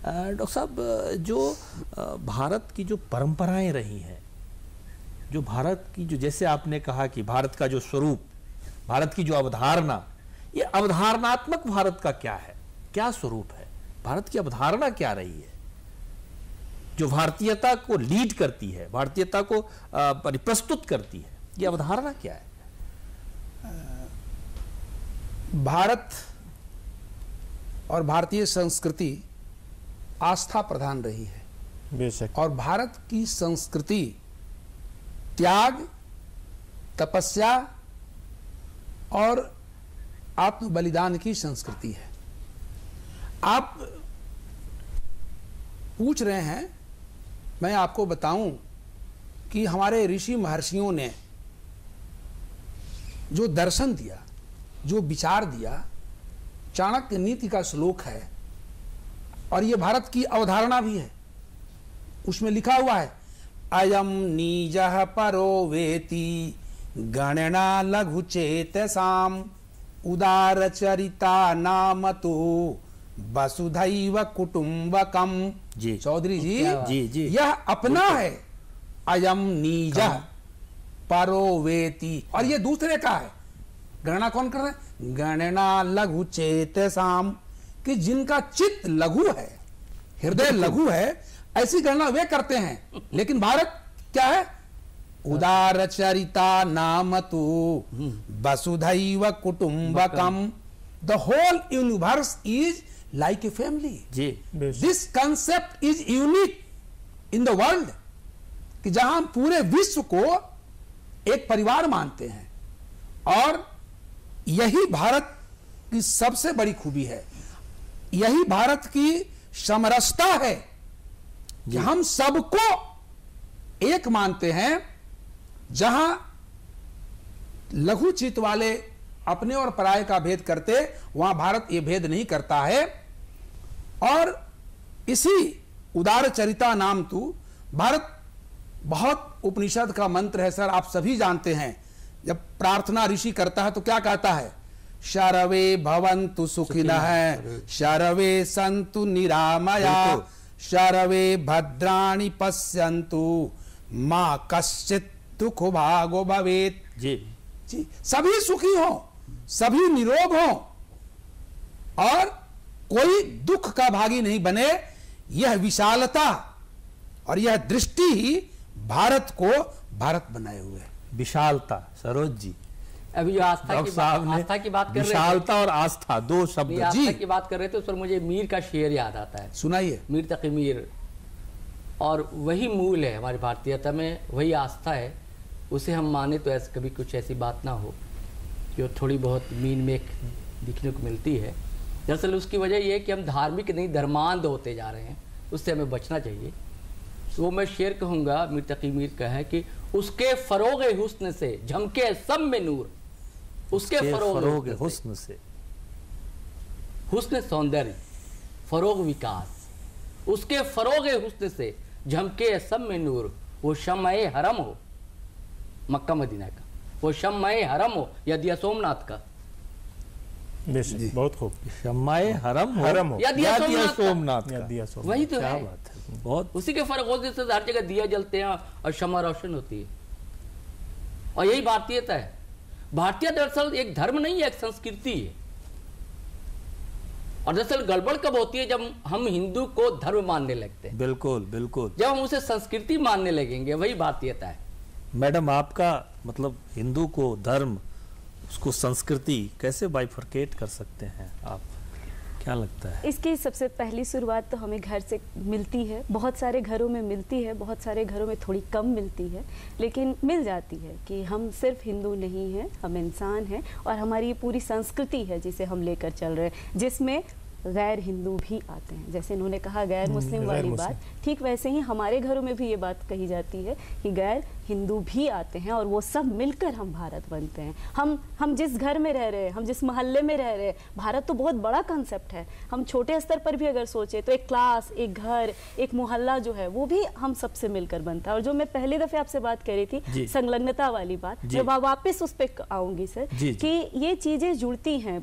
डॉक्टर साहब, जो भारत की जो परंपराएँ रही हैं, जो भारत की जो, जैसे आपने कहा कि भारत का जो स्वरूप, भारत की जो अवधारणा, ये अवधारणात्मक भारत का क्या है? क्या स्वरूप है? भारत की अवधारणा क्या रही है? जो भारतीयता को लीड करती है, भारतीयता को परिप्रस्तुत करती है, ये अवधारणा क्या है? भारत और भारतीय संस्कृति आस्था प्रधान रही है। बेशक। और भारत की संस्कृति त्याग तपस्या और आत्म बलिदान की संस्कृति है। आप पूछ रहे हैं मैं आपको बताऊँ कि हमारे ऋषि महर्षियों ने जो दर्शन दिया जो विचार दिया चाणक्य नीति का श्लोक है और ये भारत की अवधारणा भी है। उसमें लिखा हुआ है अयम नीज परो वेति गणना लघु चेतसाम उदार चरिता नाम तो वसुधैव कुटुंबकम जी। चौधरी जी जी, जी। यह अपना है अयम नीज परो वेति। और ये दूसरे का है। गणना कौन कर रहा है? गणना लघु चेतसाम। कि जिनका चित्त लघु है हृदय लघु है ऐसी गणना वे करते हैं। लेकिन भारत क्या है? उदार चरिता नाम तु वसुधैव कुटुंबकम the whole universe is like a family ji. This concept is unique in the world कि जहाँ हम पूरे विश्व को एक परिवार मानते हैं। और यही भारत की सबसे बड़ी खूबी है। यही भारत की समरसता है कि हम सबको एक मानते हैं जहाँ लघु चित्त वाले अपने और पराये का भेद करते वहाँ भारत ये भेद नहीं करता है। और इसी उदार चरिता नाम तू भारत बहुत उपनिषद का मंत्र है सर आप सभी जानते हैं। जब प्रार्थना ऋषि करता है तो क्या कहता है? शरवे भवन्तु सुखिनः। शरवे संतु निरामया। शरवे भद्राणि पश्यन्तु। माँ कश्चित दुख भागो भवेत। जी। जी। सभी सुखी हो सभी निरोग हो और कोई दुख का भागी नहीं बने यह विशालता और यह दृष्टि ही भारत को भारत बनाए हुए है। विशालता सरोज जी। अभी जो आस्था की बात आस्था की बात कर रहे थे। विशालता और आस्था दो शब्द। आस्था। की बात कर रहे थे उस पर मुझे मीर का शेर याद आता है। सुनाइए। मीर तकी मीर। और वही मूल है हमारी भारतीयता में वही आस्था है उसे हम माने तो ऐसे कभी कुछ ऐसी बात ना हो जो थोड़ी बहुत मीन में दिखने को मिलती है। दरअसल उसकी वजह यह है कि हम धार्मिक नहीं धर्मांध होते जा रहे हैं उससे हमें बचना चाहिए। तो वो मैं शेर कहूँगा मीर तकी मीर का है कि उसके फरोग हुस्न से झमके सब में नूर। उसके फरोग हुस्न से। हुस्न सौंदर्य फरोग विकास। उसके फरोग हुस्न से झमके सब में नूर वो शमय हरम हो मक्का मदीना का। वो शमय हरम हो या दिया सोमनाथ का। बहुत खूब। शम्माए हरम हो हरम हो। या दिया या दिया सोमनाथ का। सोमनाथ या सोमनाथ। वही तो क्या है। बात है। बहुत उसी के फ़र्क होते से हर जगह दिया जलते हैं और क्षमा रोशन होती है। और यही भारतीयता है। भारतीय दरअसल एक धर्म नहीं है एक संस्कृति है। और दरअसल गड़बड़ कब होती है जब हम हिंदू को धर्म मानने लगते हैं? बिल्कुल बिल्कुल। जब हम उसे संस्कृति मानने लगेंगे वही भारतीयता है। मैडम आपका मतलब हिंदू को धर्म उसको संस्कृति कैसे बाइफर्केट कर सकते हैं आप? क्या लगता है? इसकी सबसे पहली शुरुआत तो हमें घर से मिलती है। बहुत सारे घरों में मिलती है बहुत सारे घरों में थोड़ी कम मिलती है लेकिन मिल जाती है कि हम सिर्फ़ हिंदू नहीं हैं हम इंसान हैं और हमारी ये पूरी संस्कृति है जिसे हम लेकर चल रहे हैं जिसमें गैर हिंदू भी आते हैं। जैसे इन्होंने कहा गैर मुस्लिम वाली बात ठीक वैसे ही हमारे घरों में भी ये बात कही जाती है कि गैर हिंदू भी आते हैं और वो सब मिलकर हम भारत बनते हैं। हम हम जिस घर में रह रहे हैं हम जिस मोहल्ले में रह रहे हैं भारत तो बहुत बड़ा कंसेप्ट है। हम छोटे स्तर पर भी अगर सोचे तो एक क्लास एक घर एक मोहल्ला जो है वो भी हम सबसे मिलकर बनता है। और जो मैं पहले दफे आपसे बात कह रही थी संलग्नता वाली बात जी। मैं वापस उस पर आऊँगी सर। कि ये चीज़ें जुड़ती हैं।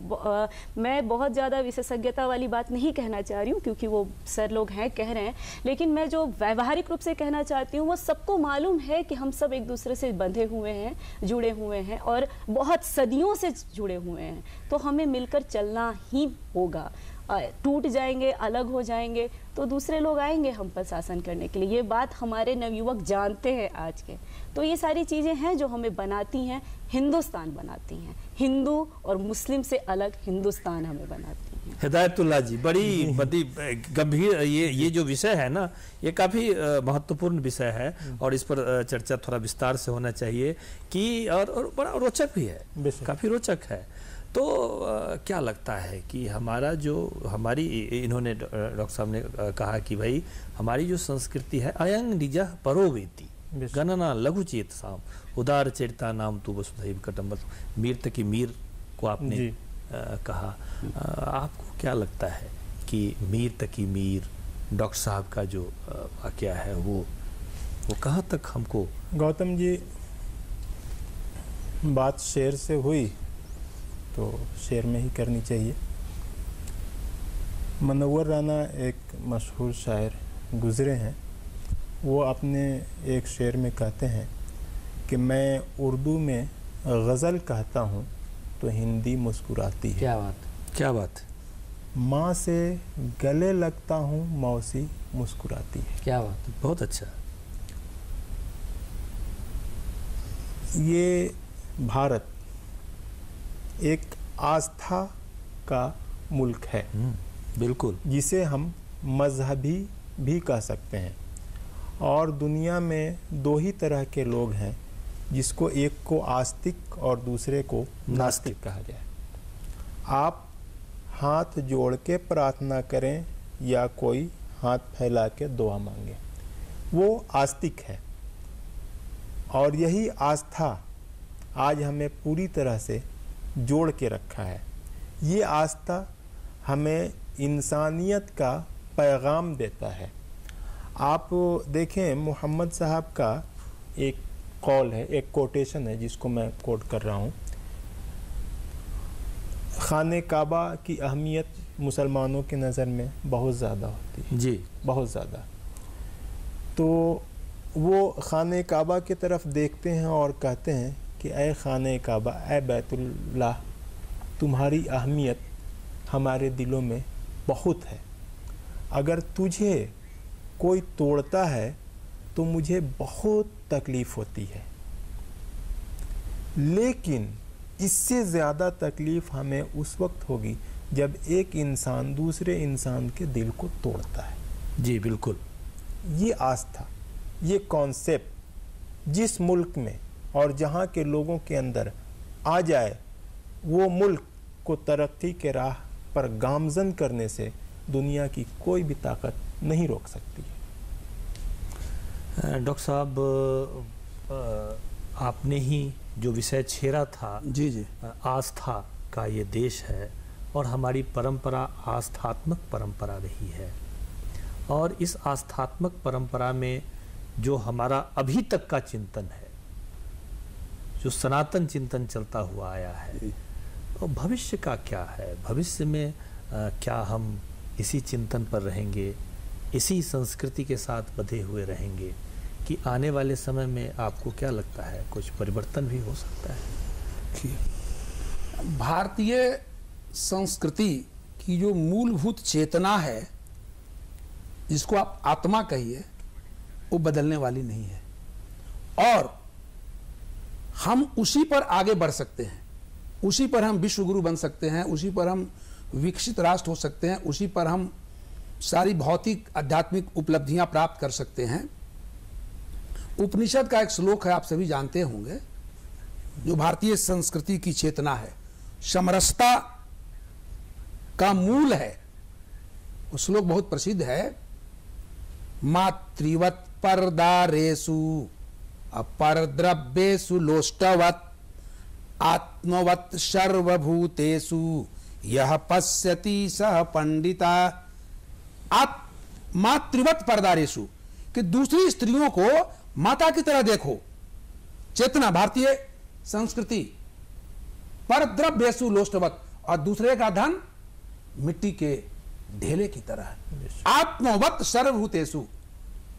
मैं बहुत ज़्यादा विशेषज्ञता वाली बात नहीं कहना चाह रही हूँ क्योंकि वो सर लोग हैं कह रहे हैं लेकिन मैं जो व्यवहारिक रूप से कहना चाहती हूँ, वो सबको मालूम है कि हम सब एक दूसरे से बंधे हुए हैं, जुड़े हुए हैं और बहुत सदियों से जुड़े हुए हैं। तो हमें मिलकर चलना ही होगा। टूट जाएँगे, अलग हो जाएँगे तो दूसरे लोग आएँगे हम पर शासन करने के लिए। ये बात हमारे नवयुवक जानते हैं आज के। तो ये सारी चीज़ें हैं जो हमें बनाती हैं, हिंदुस्तान बनाती हैं। हिंदू और मुस्लिम से अलग हिंदुस्तान हमें बनाती हैं। हिदायतुल्लाह जी बड़ी बड़ी गंभीर ये ये जो विषय है ना ये काफ़ी महत्वपूर्ण विषय है और इस पर चर्चा थोड़ा विस्तार से होना चाहिए कि और, और बड़ा रोचक भी है काफ़ी रोचक है। तो अ, क्या लगता है कि हमारा जो हमारी इन्होंने डॉक्टर साहब ने कहा कि भाई हमारी जो संस्कृति है अयंग निजा परोवेती गणना लघु चेत साम उदार चरिता नाम तू वसुधैव कटम मीर तकी मीर को आपने कहा। आपको क्या लगता है कि मीर तकी मीर, डॉक्टर साहब का जो वाकया है वो वो कहाँ तक हमको गौतम जी, बात शेर से हुई तो शेर में ही करनी चाहिए। मनोवर राना एक मशहूर शायर गुज़रे हैं। वो अपने एक शेर में कहते हैं कि, मैं उर्दू में गज़ल कहता हूँ तो हिंदी मुस्कुराती है। क्या बात क्या बात माँ से गले लगता हूँ मौसी मुस्कुराती है। क्या बात बहुत अच्छा। ये भारत एक आस्था का मुल्क है। हम्म, बिल्कुल। जिसे हम मजहबी भी कह सकते हैं। और दुनिया में दो ही तरह के लोग हैं। जिसको एक को आस्तिक और दूसरे को नास्तिक कहा जाए। आप हाथ जोड़ के प्रार्थना करें या कोई हाथ फैला के दुआ मांगे। वो आस्तिक है। और यही आस्था आज हमें पूरी तरह से जोड़ के रखा है। ये आस्था हमें इंसानियत का पैगाम देता है। आप देखें मोहम्मद साहब का एक कॉल है एक कोटेशन है जिसको मैं कोट कर रहा हूँ। खान काबा की अहमियत मुसलमानों की नज़र में बहुत ज़्यादा होती है। जी। बहुत ज़्यादा। तो वो खान काबा की तरफ़ देखते हैं और कहते हैं कि ए खान काबा ए बैतुल्लाह तुम्हारी अहमियत हमारे दिलों में बहुत है। अगर तुझे कोई तोड़ता है तो मुझे बहुत तकलीफ़ होती है। लेकिन इससे ज़्यादा तकलीफ़ हमें उस वक्त होगी जब एक इंसान दूसरे इंसान के दिल को तोड़ता है। जी बिल्कुल। ये आस्था ये कॉन्सेप्ट जिस मुल्क में और जहाँ के लोगों के अंदर आ जाए वो मुल्क को तरक्की के राह पर गामजन करने से दुनिया की कोई भी ताकत नहीं रोक सकती है। डॉक्टर साहब आपने ही जो विषय छेड़ा था जी जी। आस्था का ये देश है और हमारी परंपरा आस्थात्मक परंपरा रही है। और इस आस्थात्मक परंपरा में जो हमारा अभी तक का चिंतन है जो सनातन चिंतन चलता हुआ आया है और भविष्य का क्या है? भविष्य में अ, क्या हम इसी चिंतन पर रहेंगे इसी संस्कृति के साथ बधे हुए रहेंगे? कि आने वाले समय में आपको क्या लगता है? कुछ परिवर्तन भी हो सकता है। भारतीय संस्कृति की जो मूलभूत चेतना है, जिसको आप आत्मा कहिए, वो बदलने वाली नहीं है। और हम उसी पर आगे बढ़ सकते हैं। उसी पर हम विश्व गुरु बन सकते हैं, उसी पर हम विकसित राष्ट्र हो सकते हैं, उसी पर हम सारी भौतिक, आध्यात्मिक उपलब्धियाँ प्राप्त कर सकते हैं। उपनिषद का एक श्लोक है, आप सभी जानते होंगे, जो भारतीय संस्कृति की चेतना है। समरसता का मूल है। वो श्लोक बहुत प्रसिद्ध है। मातृवत परदारेसु अपर द्रव्येषु लोष्टवत, आत्मवत सर्वभूतेषु यह पश्यति सह पंडिता आप मातृवत परदारेशु कि दूसरी स्त्रियों को माता की तरह देखो। चेतना भारतीय संस्कृति। पर द्रव्येशु लोष्टवत। और दूसरे का धन मिट्टी के ढेले की तरह आत्मवत सर्वभूतेषु।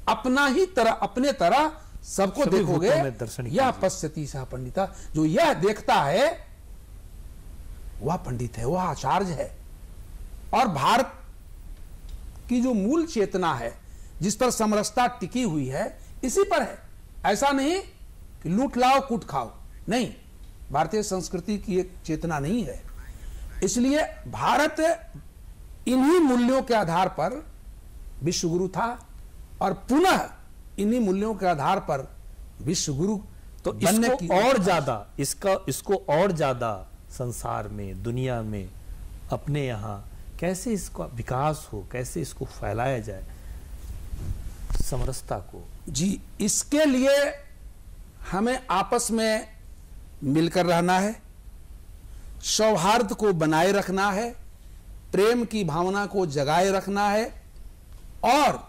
अपना ही तरह अपने तरह सबको देखोगे। दर्शन यह। पश्यति सह पंडिता। जो यह देखता है वह पंडित है वह आचार्य है। और भारत की जो मूल चेतना है जिस पर समरसता टिकी हुई है इसी पर है। ऐसा नहीं कि लूट लाओ कूट खाओ। नहीं भारतीय संस्कृति की एक चेतना नहीं है। इसलिए भारत इन्हीं मूल्यों के आधार पर विश्वगुरु था और पुनः इन्हीं मूल्यों के आधार पर विश्वगुरु तो इसको और ज़्यादा इसका इसको और ज़्यादा संसार में दुनिया में अपने यहाँ कैसे इसका विकास हो कैसे इसको फैलाया जाए समरसता को। जी, इसके लिए हमें आपस में मिलकर रहना है, सौहार्द को बनाए रखना है, प्रेम की भावना को जगाए रखना है, और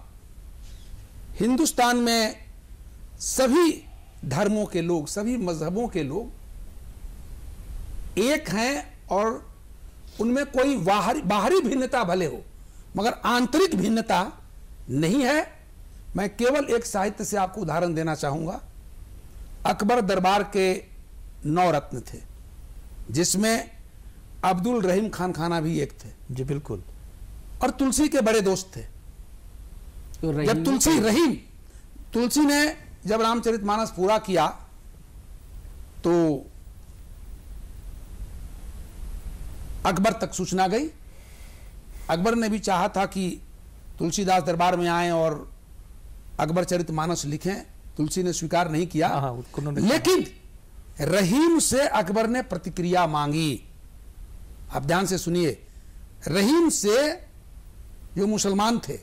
हिंदुस्तान में सभी धर्मों के लोग, सभी मजहबों के लोग एक हैं और उनमें कोई बाहरी भिन्नता भले हो, मगर आंतरिक भिन्नता नहीं है। मैं केवल एक साहित्य से आपको उदाहरण देना चाहूँगा। अकबर दरबार के नौ रत्न थे जिसमें अब्दुल रहीम खान खाना भी एक थे। जी बिल्कुल। और तुलसी के बड़े दोस्त थे। तो जब तुलसी रहीम तुलसी ने जब रामचरितमानस पूरा किया तो अकबर तक सूचना गई। अकबर ने भी चाहा था कि तुलसीदास दरबार में आए और अकबर चरित मानस लिखे तुलसी ने स्वीकार नहीं किया। हाँ, हाँ, उन्होंने- लेकिन रहीम से अकबर ने प्रतिक्रिया मांगी। आप ध्यान से सुनिए रहीम से जो मुसलमान थे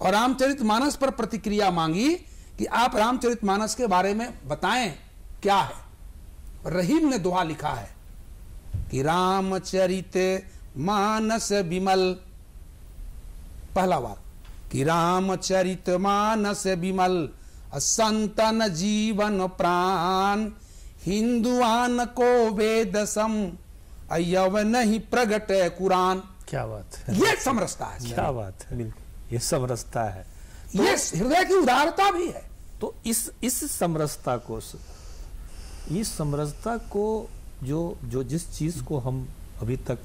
और रामचरितमानस पर प्रतिक्रिया मांगी कि आप रामचरितमानस के बारे में बताएँ क्या है? रहीम ने दोहा लिखा है कि रामचरित मानस विमल पहला वाक कि रामचरित मानस विमल संतन जीवन प्राण। हिंदुआन को वेद सम अयव नहीं प्रगट कुरान। क्या बात है। ये समरसता है। क्या बात है। ये समरसता है। तो, ये हृदय की उदारता भी है। तो इस इस समरसता को इस समरसता को जो जो जिस चीज़ को हम अभी तक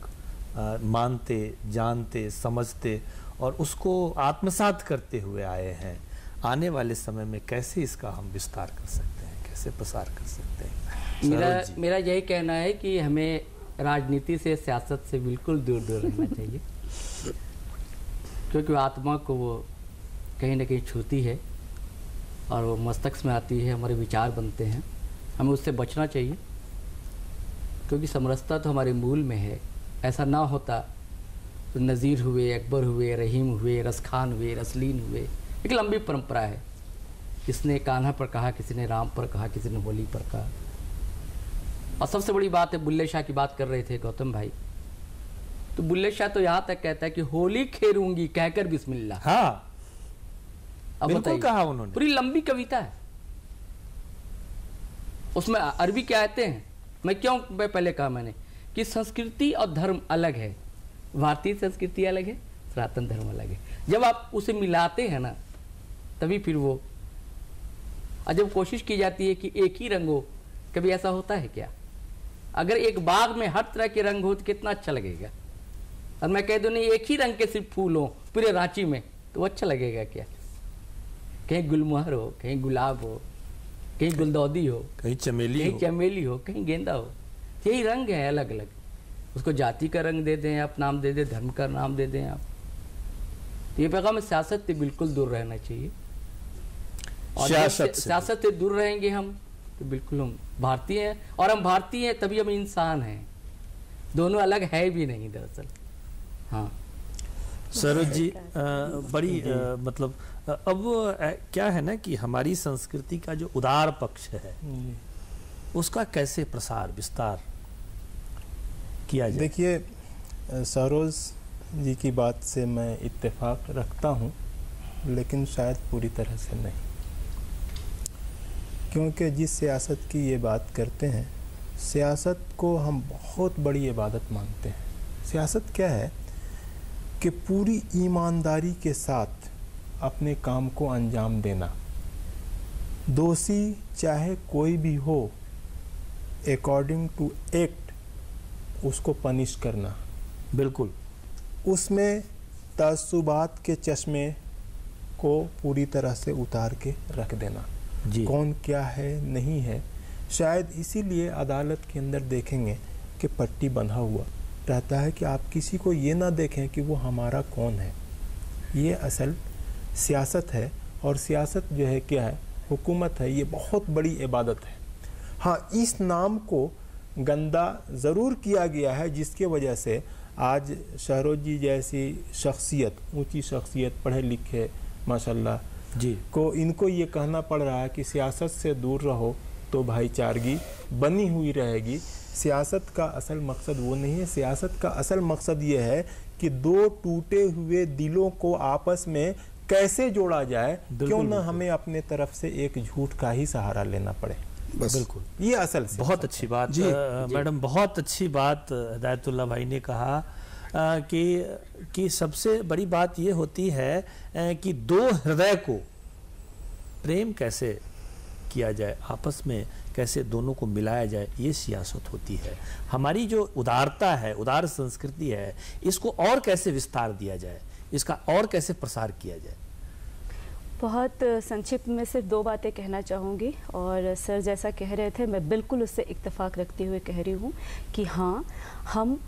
आ, मानते जानते समझते और उसको आत्मसात करते हुए आए हैं। आने वाले समय में कैसे इसका हम विस्तार कर सकते हैं? कैसे प्रसार कर सकते हैं? मेरा मेरा यही कहना है कि हमें राजनीति से सियासत से बिल्कुल दूर दूर रहना चाहिए। क्योंकि आत्मा को वो कहीं ना कहीं छूती है और वो मस्तक में आती है हमारे विचार बनते हैं। हमें उससे बचना चाहिए। क्योंकि समरसता तो हमारे मूल में है। ऐसा ना होता तो नज़ीर हुए अकबर हुए रहीम हुए रसखान हुए रसलीन हुए। एक लंबी परंपरा है। किसने कान्हा पर कहा किसी ने राम पर कहा किसी ने होली पर कहा। और सबसे बड़ी बात है बुल्ले शाह की बात कर रहे थे गौतम भाई। तो बुल्ले शाह तो यहाँ तक कहता है कि होली खेरूँगी कहकर बिस्मिल्लाह हाँ। अब। कहा उन्होंने। पूरी लंबी कविता है। उसमें अरबी क्या आयते हैं। मैं क्यों मैं पहले कहा मैंने कि संस्कृति और धर्म अलग है। भारतीय संस्कृति अलग है सनातन धर्म अलग है जब आप उसे मिलाते हैं ना तभी फिर वो और जब कोशिश की जाती है कि एक ही रंग हो कभी ऐसा होता है क्या? अगर एक बाग में हर तरह के रंग हो तो कितना अच्छा लगेगा? और मैं कह दूँ नहीं एक ही रंग के सिर्फ़ फूल हो पूरे रांची में तो वो अच्छा लगेगा क्या? कहीं गुलमोहर हो कहीं गुलाब हो कहीं गुलदौदी हो कहीं चमेली कहीं हो। चमेली हो कहीं गेंदा हो यही रंग है अलग अलग उसको जाति का रंग दे दें आप नाम दे दें धर्म का नाम दे दें आप। तो ये पैगाम सियासत से बिल्कुल दूर रहना चाहिए। और सियासत से सियासत से दूर रहेंगे हम तो बिल्कुल हम भारतीय हैं। और हम भारतीय हैं तभी हम इंसान हैं। दोनों अलग है भी नहीं दरअसल। हाँ। सरोज जी अ, बड़ी अ, मतलब अब क्या है ना कि हमारी संस्कृति का जो उदार पक्ष है उसका कैसे प्रसार विस्तार? किया जाए। देखिए सरोज जी की बात से मैं इत्तेफाक रखता हूँ, लेकिन शायद पूरी तरह से नहीं। क्योंकि जिस सियासत की ये बात करते हैं, सियासत को हम बहुत बड़ी इबादत मानते हैं। सियासत क्या है? कि पूरी ईमानदारी के साथ अपने काम को अंजाम देना। दोषी चाहे कोई भी हो अकॉर्डिंग टू एक्ट उसको पनिश करना। बिल्कुल। उसमें तसुबात के चश्मे को पूरी तरह से उतार के रख देना। जी। कौन क्या है नहीं है शायद इसीलिए अदालत के अंदर देखेंगे कि पट्टी बंधा हुआ। रहता है कि आप किसी को ये ना देखें कि वो हमारा कौन है। ये असल सियासत है और सियासत जो है क्या है? हुकूमत है ये बहुत बड़ी इबादत है। हाँ इस नाम को गंदा ज़रूर किया गया है जिसके वजह से आज शहरोज जी जैसी शख्सियत ऊँची शख्सियत पढ़े लिखे माशाल्लाह जी। को इनको ये कहना पड़ रहा है कि सियासत से दूर रहो तो भाईचारगी बनी हुई रहेगी। सियासत का असल मकसद वो नहीं है। सियासत का असल मकसद ये है कि दो टूटे हुए दिलों को आपस में कैसे जोड़ा जाए। क्यों ना हमें अपने तरफ़ से एक झूठ का ही सहारा लेना पड़े। बस। बिल्कुल। ये असल बहुत अच्छी बात जी, अ, मैडम बहुत अच्छी बात हिदायतुल्ला भाई ने कहा कि कि सबसे बड़ी बात ये होती है कि दो हृदय को प्रेम कैसे किया जाए आपस में कैसे दोनों को मिलाया जाए ये सियासत होती है। हमारी जो उदारता है उदार संस्कृति है इसको और कैसे विस्तार दिया जाए इसका और कैसे प्रसार किया जाए बहुत संक्षिप्त में सिर्फ़ दो बातें कहना चाहूँगी। और सर जैसा कह रहे थे, मैं बिल्कुल उससे इतफाक़ रखते हुए कह रही हूँ कि हाँ हम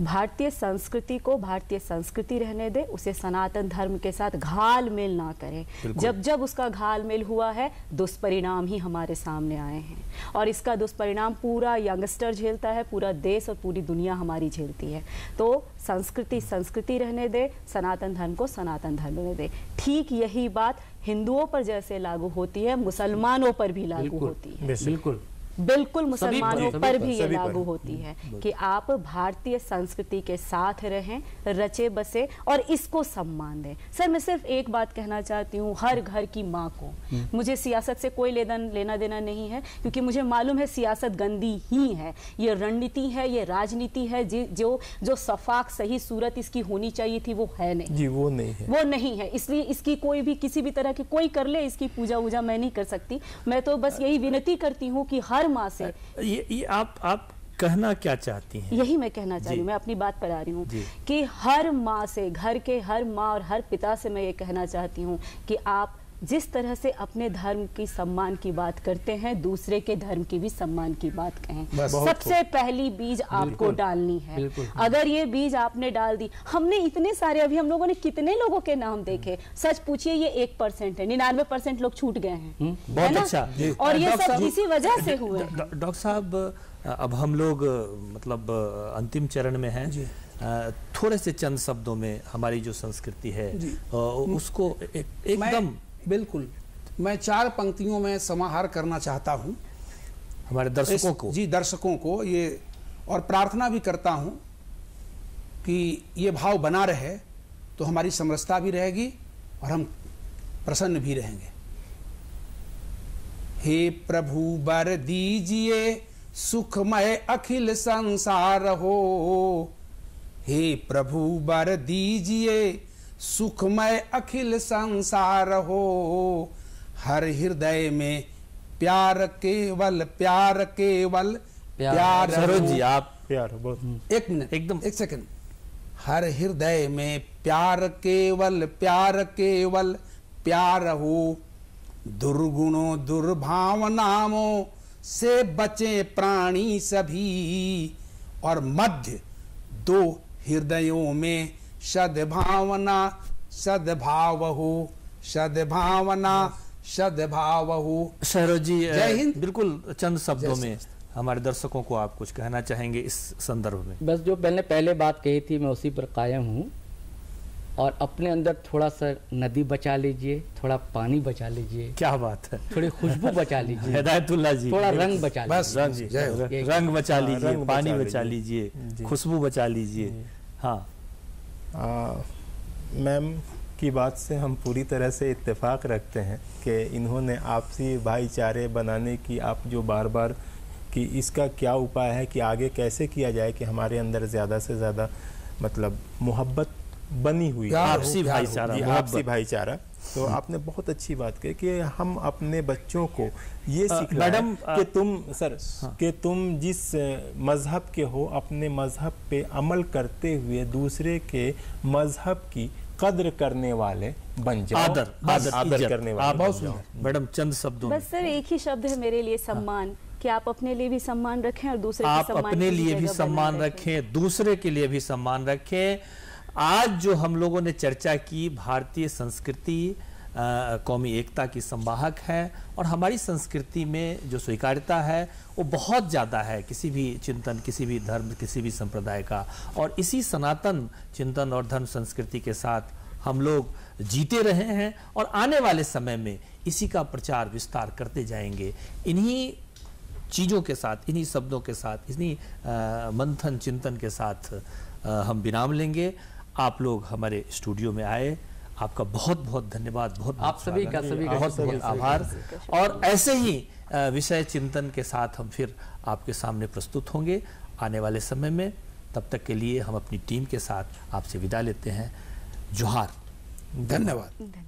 भारतीय संस्कृति को भारतीय संस्कृति रहने दे उसे सनातन धर्म के साथ घाल मेल ना करें। जब जब उसका घाल मेल हुआ है दुष्परिणाम ही हमारे सामने आए हैं। और इसका दुष्परिणाम पूरा यंगस्टर झेलता है पूरा देश और पूरी दुनिया हमारी झेलती है। तो संस्कृति संस्कृति रहने दे सनातन धर्म को सनातन धर्म रहने दे। ठीक यही बात हिंदुओं पर जैसे लागू होती है मुसलमानों पर भी लागू होती है। बिल्कुल। बिल्कुल मुसलमानों पर पर, भी ये लागू होती है कि आप भारतीय संस्कृति के साथ रहें रचे बसे और इसको सम्मान दें। सर मैं सिर्फ़ एक बात कहना चाहती हूँ हर घर की माँ को। मुझे सियासत से कोई लेना लेना देना नहीं है क्योंकि मुझे मालूम है सियासत गंदी ही है। ये रणनीति है ये राजनीति है जो जो सफाक सही सूरत इसकी होनी चाहिए थी वो है नहीं। जी वो नहीं है। वो नहीं है। इसलिए इसकी कोई भी किसी भी तरह की कोई कर ले इसकी पूजा वूजा मैं नहीं कर सकती। मैं तो बस यही विनती करती हूँ कि हर माँ से। ये ये आप आप कहना क्या चाहती हैं? यही मैं कहना चाह रही हूँ मैं अपनी बात पर आ रही हूँ। कि हर माँ से घर के हर माँ और हर पिता से मैं ये कहना चाहती हूँ कि आप जिस तरह से अपने धर्म की सम्मान की बात करते हैं दूसरे के धर्म की भी सम्मान की बात कहें। सबसे पहली बीज आपको डालनी है। अगर ये बीज आपने डाल दी हमने इतने सारे अभी हम लोगों ने कितने लोगों के नाम देखे? सच पूछिए ये एक परसेंट है निन्यानवे परसेंट लोग छूट गए हैं। है बहुत ना? अच्छा। और ये सब इसी वजह से हुए। डॉक्टर साहब अब हम लोग मतलब अंतिम चरण में हैं। थोड़े से चंद शब्दों में हमारी जो संस्कृति है उसको एकदम बिल्कुल। मैं चार पंक्तियों में समाहार करना चाहता हूँ। हमारे दर्शकों को। जी दर्शकों को ये और प्रार्थना भी करता हूँ कि ये भाव बना रहे तो हमारी समरसता भी रहेगी और हम प्रसन्न भी रहेंगे। हे प्रभु बर दीजिए सुखमय अखिल संसार हो। हे प्रभु बर दीजिए सुखमय अखिल संसार हो। हर हृदय में प्यार केवल प्यार केवल प्यार। प्यार सरोज जी आप प्यार बहुत। एक मिनट एकदम। एक सेकंड। हर हृदय में प्यार केवल प्यार केवल प्यार हो। दुर्गुणों दुर्भावनाओं से बचे प्राणी सभी। और मध्य दो हृदयों में सद्भावना सद्भाव हो सद्भावना सद्भाव हो शहरोज जी जय हिंद। बिल्कुल चंद शब्दों में हमारे दर्शकों को आप कुछ कहना चाहेंगे इस संदर्भ में? बस जो मैंने पहले बात कही थी मैं उसी पर कायम हूँ। और अपने अंदर थोड़ा सा नदी बचा लीजिए थोड़ा पानी बचा लीजिए। क्या बात है। थोड़ी खुशबू बचा लीजिए। हिदायतुल्ला जी। थोड़ा रंग बचा बस लीजिए। बस, जय हो। रंग बचा हाँ, लीजिए पानी बचा लीजिए। खुशबू बचा लीजिए। हाँ। मैम की बात से हम पूरी तरह से इत्तेफाक रखते हैं कि इन्होंने आपसी भाईचारे बनाने की आप जो बार बार कि इसका क्या उपाय है कि आगे कैसे किया जाए कि हमारे अंदर ज़्यादा से ज़्यादा मतलब मोहब्बत बनी हुई है। आपसी भाईचारा आपसी भाईचारा तो आपने बहुत अच्छी बात कही कि हम अपने बच्चों को ये सीख मैडम, कि तुम सर हाँ। कि तुम जिस मज़हब के हो अपने मज़हब पे अमल करते हुए दूसरे के मज़हब की कद्र करने वाले बन जाओ। आदर आदर आदर करने वाले मैडम चंद शब्दों बस सर एक ही शब्द है मेरे लिए सम्मान कि आप अपने लिए भी सम्मान रखें और दूसरे आप अपने लिए भी सम्मान रखें दूसरे के लिए भी सम्मान रखें। आज जो हम लोगों ने चर्चा की, भारतीय संस्कृति कौमी एकता की संवाहक है और हमारी संस्कृति में जो स्वीकार्यता है, वो बहुत ज़्यादा है, किसी भी चिंतन, किसी भी धर्म, किसी भी संप्रदाय का। और इसी सनातन चिंतन और धर्म संस्कृति के साथ हम लोग जीते रहे हैं और आने वाले समय में इसी का प्रचार विस्तार करते जाएँगे। इन्हीं चीज़ों के साथ, इन्हीं शब्दों के साथ, इन्हीं मंथन, चिंतन के साथ हम विराम लेंगे। आप लोग हमारे स्टूडियो में आए। आपका बहुत बहुत धन्यवाद बहुत आप सभी का सभी का बहुत बहुत आभार। और ऐसे ही विषय चिंतन के साथ हम फिर आपके सामने प्रस्तुत होंगे। आने वाले समय में तब तक के लिए हम अपनी टीम के साथ आपसे विदा लेते हैं। जोहार। धन्यवाद। धन्यवाद।